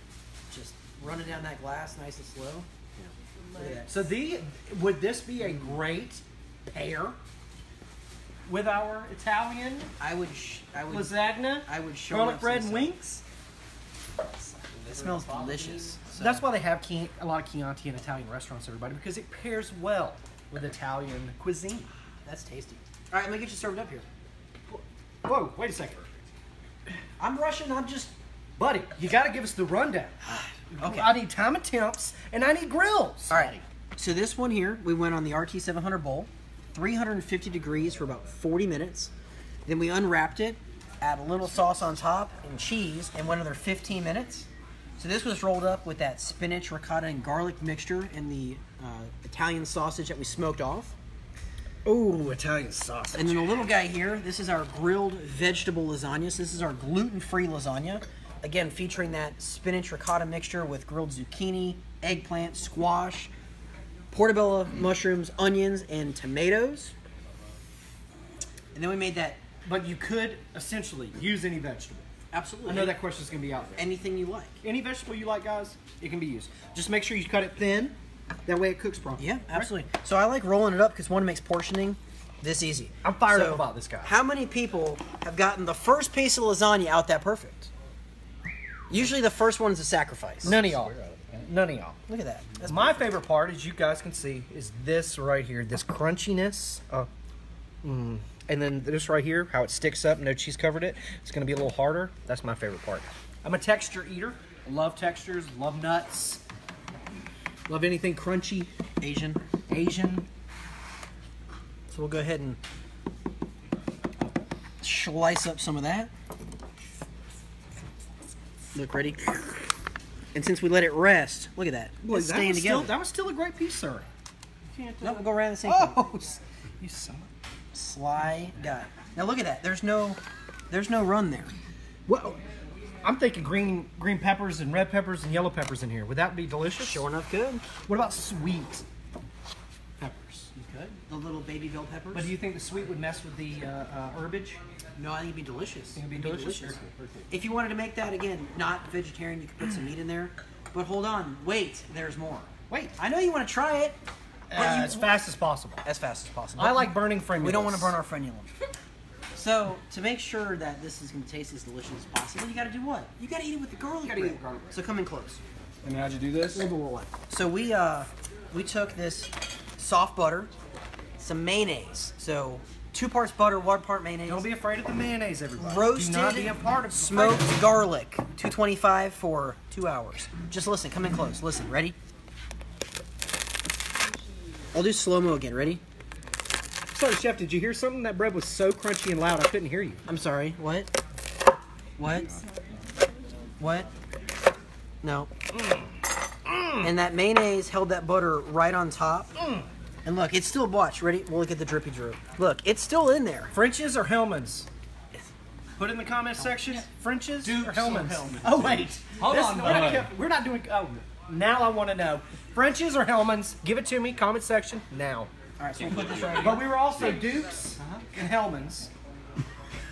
Just running down that glass, nice and slow. That. So the would this be a great pair with our Italian I would, sh- I would, lasagna, I would show garlic bread, and wings? It smells delicious. So- That's why they have Chi- a lot of Chianti in Italian restaurants, everybody, because it pairs well with Italian cuisine. That's tasty. All right, let me get you served up here. Whoa, wait a second. I'm rushing. I'm just. Buddy, you got to give us the rundown. Okay. I need time of temps and I need grills. All right. So this one here, we went on the RT700 Bull, 350 degrees for about 40 minutes. Then we unwrapped it, add a little sauce on top and cheese, and went another 15 minutes. So this was rolled up with that spinach, ricotta, and garlic mixture and the uh, Italian sausage that we smoked off. Oh, Italian sausage. And then the little guy here, this is our grilled vegetable lasagna. So this is our gluten-free lasagna. Again, featuring that spinach ricotta mixture with grilled zucchini, eggplant, squash, portobello mushrooms, onions, and tomatoes. And then we made that. But you could essentially use any vegetable. Absolutely. I know that question's gonna be out there. Anything you like. Any vegetable you like, guys, it can be used. Just make sure you cut it thin. That way it cooks properly. Yeah, absolutely. So I like rolling it up because one makes portioning this easy. I'm fired So, up about this guy. How many people have gotten the first piece of lasagna out that perfect? Usually the first one is a sacrifice. None of y'all. None of y'all. Look at that. That's My favorite part, as you guys can see, is this right here. This crunchiness. Uh, mm, and then this right here, how it sticks up, no cheese covered it. It's going to be a little harder. That's my favorite part. I'm a texture eater. Love textures, love nuts, love anything crunchy, Asian. Asian. So we'll go ahead and slice up some of that. Look, ready? And since we let it rest, look at that. Boy, it's that, staying was still, together. that was still a great piece, sir. no, we'll uh, go around the same thing. Oh, s- you son of Sly guy. Now look at that. There's no, there's no run there. Well, I'm thinking green green peppers and red peppers and yellow peppers in here. Would that be delicious? Sure enough, good. What about sweet peppers? You could. The little baby bell peppers. But do you think the sweet would mess with the uh, uh, herbage? No, I think it'd be delicious. Think it'd be delicious? If you wanted to make that again, not vegetarian, you could put some meat in there. But hold on, wait, there's more. Wait, I know you want to try it. uh, you- as fast as possible. as fast as possible. I like burning frenulum. We don't want to burn our frenulum. So to make sure that this is going to taste as delicious as possible, you got to do what? You got to eat it with the garlic gotta eat it bread. with garlic bread. So come in close. And how'd you do this? So we uh we took this soft butter, some mayonnaise. So two parts butter, one part mayonnaise. Don't be afraid of the mayonnaise, everybody. roasted Do not be a part of smoked garlic 225 for two hours just listen come in close listen ready i'll do slow-mo again ready Sorry, chef. Did you hear something? That bread was so crunchy and loud, I couldn't hear you. i'm sorry what what what no mm. Mm. and that mayonnaise held that butter right on top mm. And look it's still watch ready we'll look at the drippy drip look it's still in there French's or Hellmann's? Put in the comment section. French's or Hellmann's? Oh wait, hold on, We're not, kept- we're not doing. Oh, now I want to know. French's or Hellmann's? Give it to me. Comment section now. all right so we'll put this right here But we were also Duke's and Hellmann's.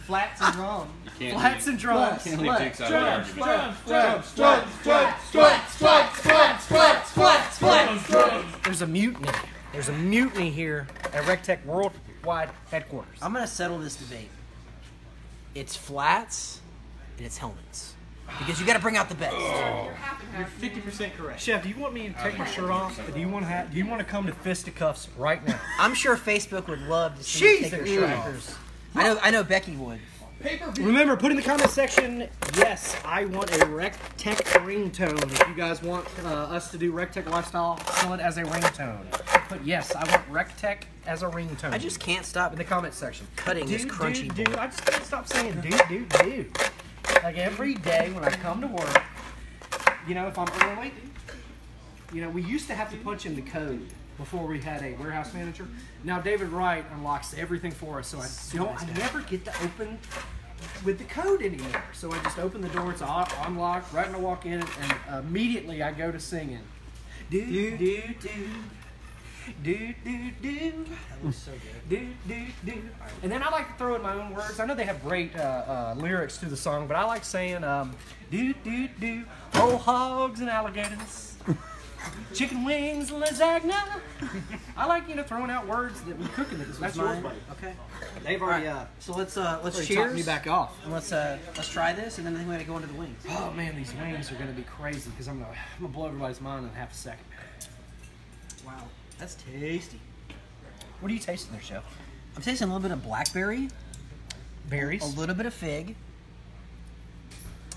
Flats and drum. Can't Flats and drums. Can't leave Jinx out of the argument. Strut, strut, strut, strut, strut, strut, strut, strut, strut, strut. There's a mutiny. There's a mutiny here at REC TEC Worldwide headquarters. i'm gonna settle this debate it's flats and it's Hellmann's because you got to bring out the best You're 50% correct. Chef, do you want me to take my shirt off? Or do you want to have? Do you want to come to fisticuffs right now? I'm sure Facebook would love to see you take your Jesus. shirt off. I know, I know Becky would. Remember, put in the comment section. Yes, I want a REC TEC ringtone. If you guys want uh, us to do REC TEC lifestyle, sell it as a ringtone. But yes, I want REC TEC as a ringtone. I just can't stop in the comment section. cutting this Dude, crunchy dude, dude. I just can't stop saying dude, dude, dude. Like every day when I come to work, you know, if I'm early, you know, we used to have to punch in the code before we had a warehouse manager. Now David Wright unlocks everything for us, so I don't, I never get to open with the code anymore. So I just open the door, it's un- unlocked, right when I walk in, and immediately I go to singing. Do do do do do do. do. That looks so good. Do, do, do. And then I like to throw in my own words. I know they have great uh, uh, lyrics to the song, but I like saying, um, do, do, do, whole hogs and alligators, chicken wings, lasagna. I like, you know, throwing out words that we cook in it. That's yours, buddy. Okay. They've already, right. uh, So let's uh let's cheers me back off. and let's uh let's try this and then I think we got to go into the wings. Oh man, these wings are gonna be crazy because I'm gonna, I'm gonna blow everybody's mind in half a second. Wow, that's tasty. What are you tasting there, chef? I'm tasting a little bit of blackberry, Berries. a little bit of fig.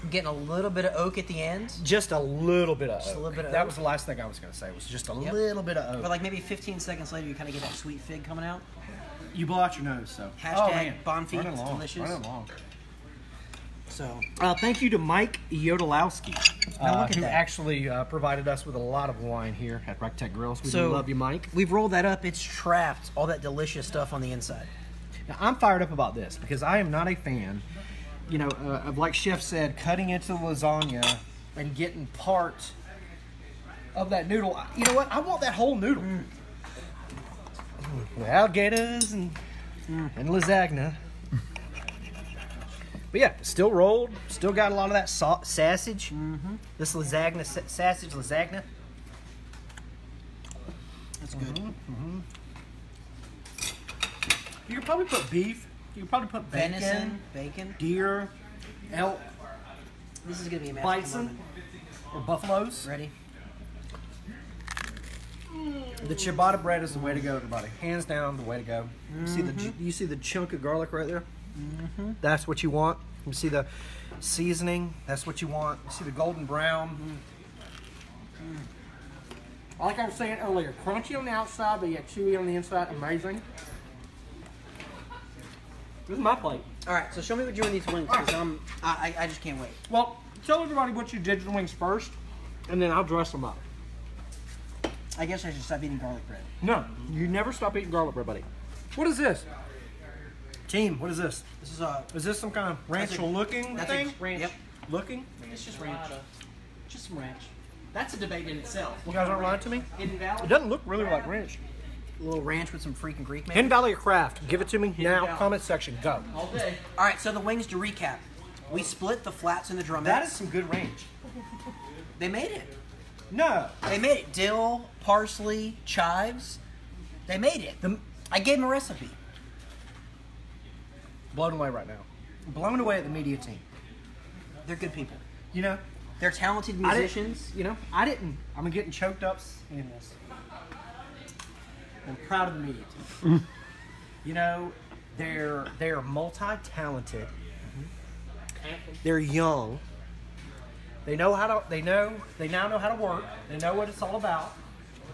Getting a little bit of oak at the end, Just a little bit of. Just a little oak. bit of That oak. was the last thing I was gonna say. Was just a Yep. little bit of oak. but like maybe 15 seconds later, you kind of get that sweet fig coming out. You blow out your nose, so. Hashtag Bonfeet, Running it's along, delicious. along. So Uh, thank you to Mike Yodolowski, Now uh, look at who that. actually uh, provided us with a lot of wine here at REC TEC Grills. We do So- love you, Mike. we've rolled that up. It's trapped all that delicious stuff on the inside. Now, I'm fired up about this because I am not a fan, you know, uh, like Chef said, cutting into the lasagna and getting part of that noodle. You know what? I want that whole noodle. With alligators and, and lasagna. But yeah, still rolled. Still got a lot of that sa- sausage. Mm-hmm. This lasagna sa- sausage lasagna. That's good. You could probably put beef. You probably put bacon, Venison, bacon. deer, elk, This is gonna be a bison, or buffaloes. Ready? The ciabatta bread is the way to go, everybody. Hands down, the way to go. You see the mm-hmm. you see the chunk of garlic right there. Mm-hmm. That's what you want. You see the seasoning. That's what you want. You see the golden brown. Mm-hmm. Mm. Like I was saying earlier, crunchy on the outside, but yet chewy on the inside. Amazing. This is my plate. All right. So show me what you're doing these wings, because I'm I, I I just can't wait. Well, tell everybody what you did to the wings first, and then I'll dress them up. I guess I should stop eating garlic bread. No, you never stop eating garlic bread, buddy. What is this? Team, what is this? This is a Is this some kind of ranch That's a- looking that's thing? a ranch. Yep. Looking? It's just ranch. Just some ranch. That's a debate in itself. You guys aren't lying to me. Hidden It doesn't look really like ranch. A little ranch with some freaking Greek mayonnaise. Hidden Valley or Kraft? Give it to me now. Valley. Comment section. Go. All day. All right, so the wings to recap. We split the flats and the drumettes. That is some good range. They made it. No. They made it. Dill, parsley, chives. They made it. The, I gave them a recipe. blown away right now. Blown away at the media team. They're good people. You know, They're talented musicians. you know, I didn't. I'm getting choked up in this. I'm proud of the media team. you know, they're they're multi-talented. Mm-hmm. They're young. They know how to. They know. They now know how to work. They know what it's all about.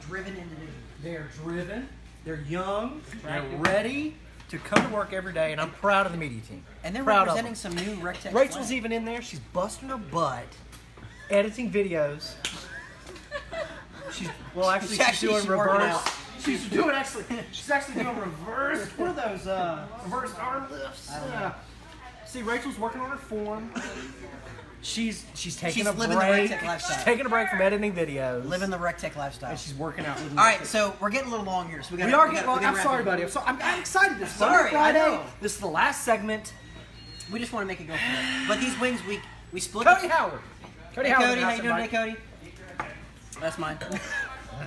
Driven individuals. They're driven. They're young. They're ready to come to work every day, and I'm proud of the media team. And they're proud representing some new REC TEC. Rachel's even in there. She's busting her butt, editing videos. She's well, actually, she's, Actually, doing she's reverse. She's doing actually. She's actually doing reverse. What are those? Uh, reverse arm lifts. Uh, see, Rachel's working on her form. She's she's taking She's a living the break. REC TEC lifestyle. She's taking a break from editing videos. Living the REC TEC lifestyle. and she's working out. All right, so we're getting a little long here, so we got. We are getting. Well, I'm sorry, buddy. I'm, so, I'm, I'm excited. This Sorry, Monday, I know. This is the last segment. We just want to make it go for it. But these wings, we we split. Cody Howard. Cody Hey, Howard. Cody, how you doing today, Cody? That's mine.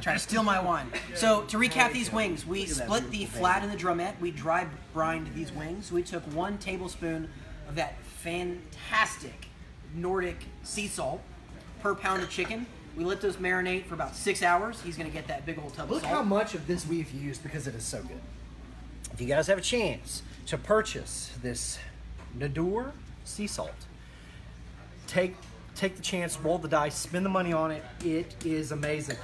Trying to steal my wine. So to recap these wings, we split the flat and the drumette. We dry brined these wings. We took one tablespoon of that fantastic Nordic sea salt per pound of chicken. We let those marinate for about six hours. He's gonna get that big old tub Look how much of this we've used because it is so good. If you guys have a chance to purchase this Nadur sea salt, take take the chance, roll the dice, spend the money on it. It is amazing.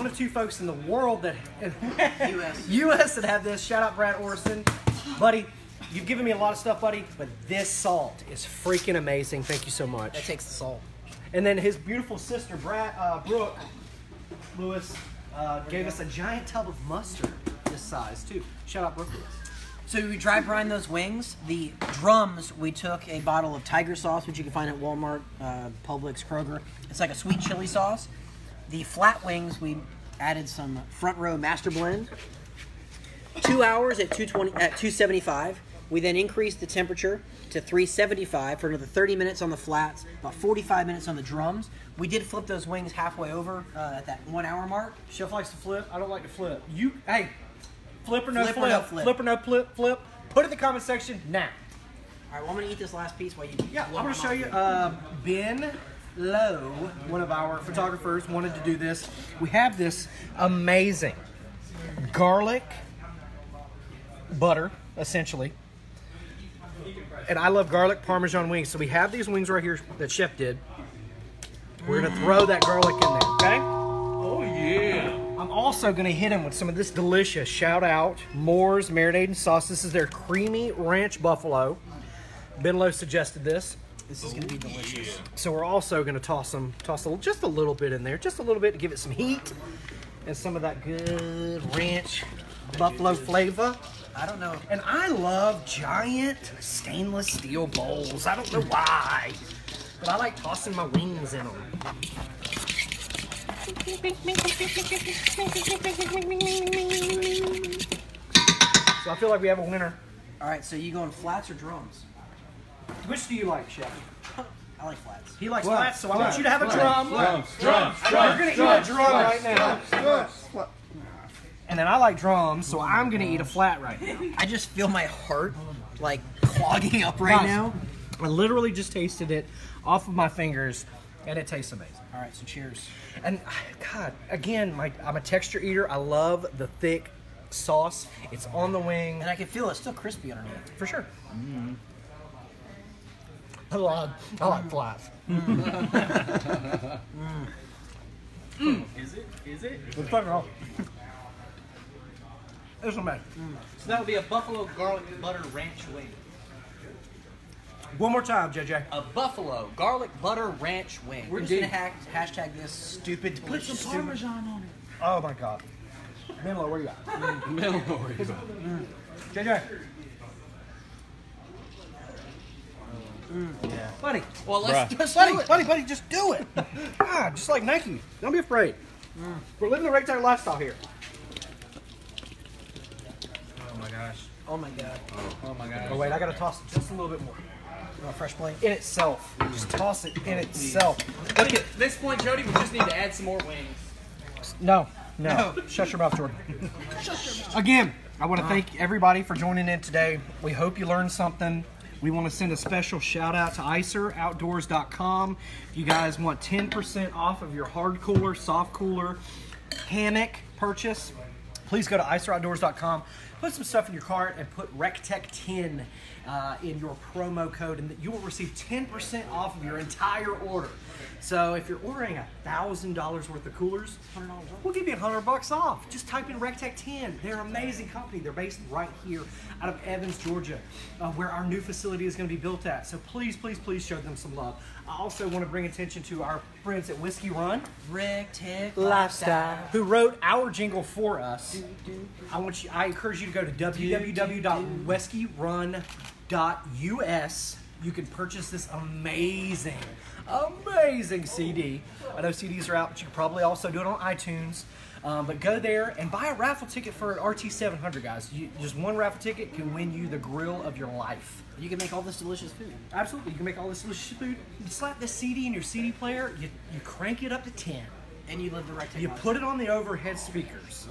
One of two folks in the world that US. US that have this. Shout out Brad Orrison, buddy. You've given me a lot of stuff, buddy, but this salt is freaking amazing. Thank you so much. That takes the salt. And then his beautiful sister, Brad, uh, Brooke Lewis, uh, gave us a giant tub of mustard this size, too. Shout out Brooke Lewis. So we dry brine those wings. The drums, we took a bottle of tiger sauce, which you can find at Walmart, uh, Publix, Kroger. It's like a sweet chili sauce. The flat wings, we added some front row master blend. Two hours at 220 at 275. We then increased the temperature to 375 for another 30 minutes on the flats, about 45 minutes on the drums. We did flip those wings halfway over uh, at that one hour mark. Chef likes to flip. I don't like to flip. You, hey, flip or no Flip flip. or no flip. or no flip, flip. Put it in the comment section now. All right, well, I'm gonna eat this last piece while you. Yeah, I'm gonna show you. Uh, ben Lowe, one of our photographers, wanted to do this. We have this amazing garlic butter, essentially. And I love garlic parmesan wings. So we have these wings right here that Chef did. We're going to throw that garlic in there, okay? Oh yeah. I'm also going to hit them with some of this delicious, shout out, Moore's marinade and sauce. This is their creamy ranch buffalo. Ben Lowe suggested this. This is oh, gonna be delicious. So we're also going to toss some, toss a, just a little bit in there, just a little bit to give it some heat and some of that good ranch buffalo flavor. I don't know. And I love giant stainless steel bowls. I don't know why, but I like tossing my wings in them. So I feel like we have a winner. All right, so you going flats or drums? Which do you like, Chef? I like flats. He likes Flats, flats, so I want you to have a flats, drum. Drums, drums, You're gonna eat a drum drums, right now. drums, drums. And then I like drums, so I'm gonna eat a flat right now. I just feel my heart like clogging up right now. I literally just tasted it off of my fingers, and it tastes amazing. All right, so cheers. And God, again, my, I'm a texture eater. I love the thick sauce. It's on the wing And I can feel it's still crispy underneath. for sure. Mm-hmm. I like, I like flats. Is it? Is it? It's fucking wrong. It's amazing. Mm. So that would be a buffalo garlic butter ranch wing. One more time, JJ. A buffalo garlic butter ranch wing. We're just Indeed. gonna hack, hashtag this stupid delicious. Put some parmesan on it. Oh my God. Menlo, where you at? Menlo, where you at? JJ. Yeah. Buddy, Well, let's just buddy, do it. buddy, buddy, just do it. God, ah, just like Nike. Don't be afraid. Mm. We're living the REC TEC lifestyle here. Oh my gosh. Oh my god. Oh my god. Oh wait, I gotta toss it just a little bit more. You want a fresh plate? In itself. Just mm. toss it in oh, itself. Look at At this point, Jody, we just need to add some more wings. No, no. Shut your mouth, Jordan. Again, I want to uh-huh. thank everybody for joining in today. We hope you learned something. We want to send a special shout out to IcerOutdoors.com. If you guys want 10% off of your hard cooler, soft cooler, hammock purchase, please go to IcerOutdoors.com. Put some stuff in your cart and put RecTech10 uh, in your promo code, and you will receive 10% off of your entire order. So if you're ordering a thousand dollars worth of coolers, we'll give you a hundred bucks off. Just type in REC TEC 10. They're an amazing company. They're based right here out of Evans, Georgia, uh, where our new facility is going to be built at. So please, please, please show them some love. I also want to bring attention to our friends at Whiskey Run Rick, Tick, who wrote our jingle for us. I want you. I encourage you to go to www.whiskeyrun.us. You can purchase this amazing, amazing CD. I know CDs are out, but you can probably also do it on iTunes. Um, but go there and buy a raffle ticket for an RT700, guys. You, just one raffle ticket can win you the grill of your life. You can make all this delicious food. Absolutely, you can make all this delicious food. You slap this CD in your CD player. You, you crank it up to 10. And you live the REC TEC. You put it on the overhead speakers.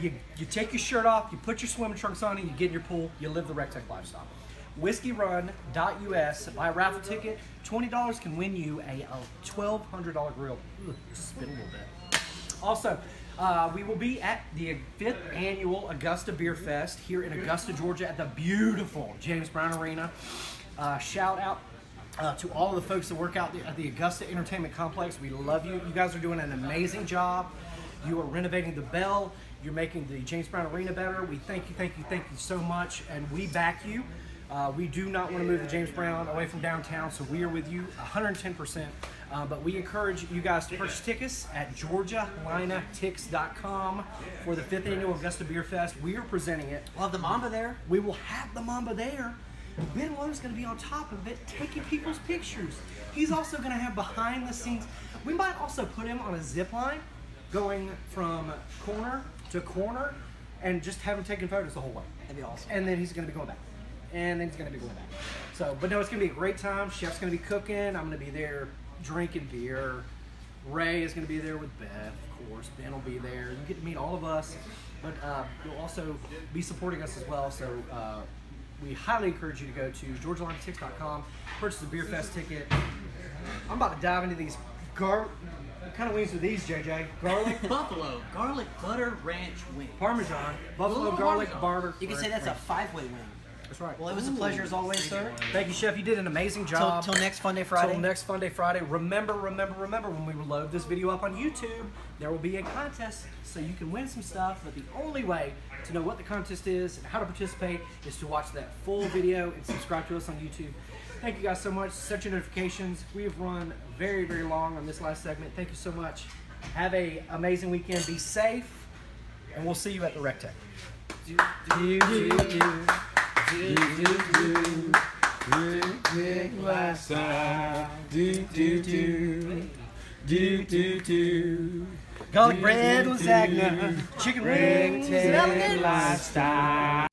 You, you take your shirt off, you put your swimming trunks on, and you get in your pool. You live the REC TEC lifestyle. WhiskeyRun.us. Buy a raffle ticket. $20 can win you a, a $1,200 grill. Spit a little bit. Also, uh, we will be at the fifth annual Augusta Beer Fest here in Augusta, Georgia, at the beautiful James Brown Arena. Uh, shout out uh, to all of the folks that work out at the Augusta Entertainment Complex. We love you. You guys are doing an amazing job. You are renovating the Bell. You're making the James Brown Arena better. We thank you, thank you, thank you so much, and we back you. Uh, we do not want to move the James Brown away from downtown, so we are with you 110%. Uh, but we encourage you guys to purchase tickets at georgialinatix.com for the fifth annual Augusta Beer Fest. We are presenting it. We'll have the Mamba there. We will have the Mamba there. Ben Williams going to be on top of it, taking people's pictures. He's also going to have behind the scenes. We might also put him on a zip line, going from corner to corner, and just have him taking photos the whole way. That'd be awesome. And then he's going to be going back. And then he's going to be going back. So, but no, it's going to be a great time. Chef's going to be cooking. I'm going to be there drinking beer. Ray is going to be there with Beth, of course. Ben will be there. You get to meet all of us, but uh, you'll also be supporting us as well. So uh, we highly encourage you to go to georgialinatix.com, purchase a Beer Fest ticket. I'm about to dive into these gar. What kind of wings are these, JJ? Garlic, Buffalo garlic butter ranch wing. Parmesan, buffalo garlic, Parmesan. You can say that's a five-way wing. That's right. Well, it was a pleasure as always, sir. Thank you, Chef. You did an amazing Till, job. till next Funday Friday. Till next Funday Friday. Remember, remember, remember, when we load this video up on YouTube, there will be a contest so you can win some stuff. But the only way to know what the contest is and how to participate is to watch that full video and subscribe to us on YouTube. Thank you guys so much. Set your notifications. We have run very, very long on this last segment. Thank you so much. Have a amazing weekend. Be safe, and we'll see you at the REC TEC. Do, do, do. Do, do, do. Lifestyle. Do, do, do. Do, do, do. Garlic bread, lasagna, chicken wings, and alligators. lifestyle.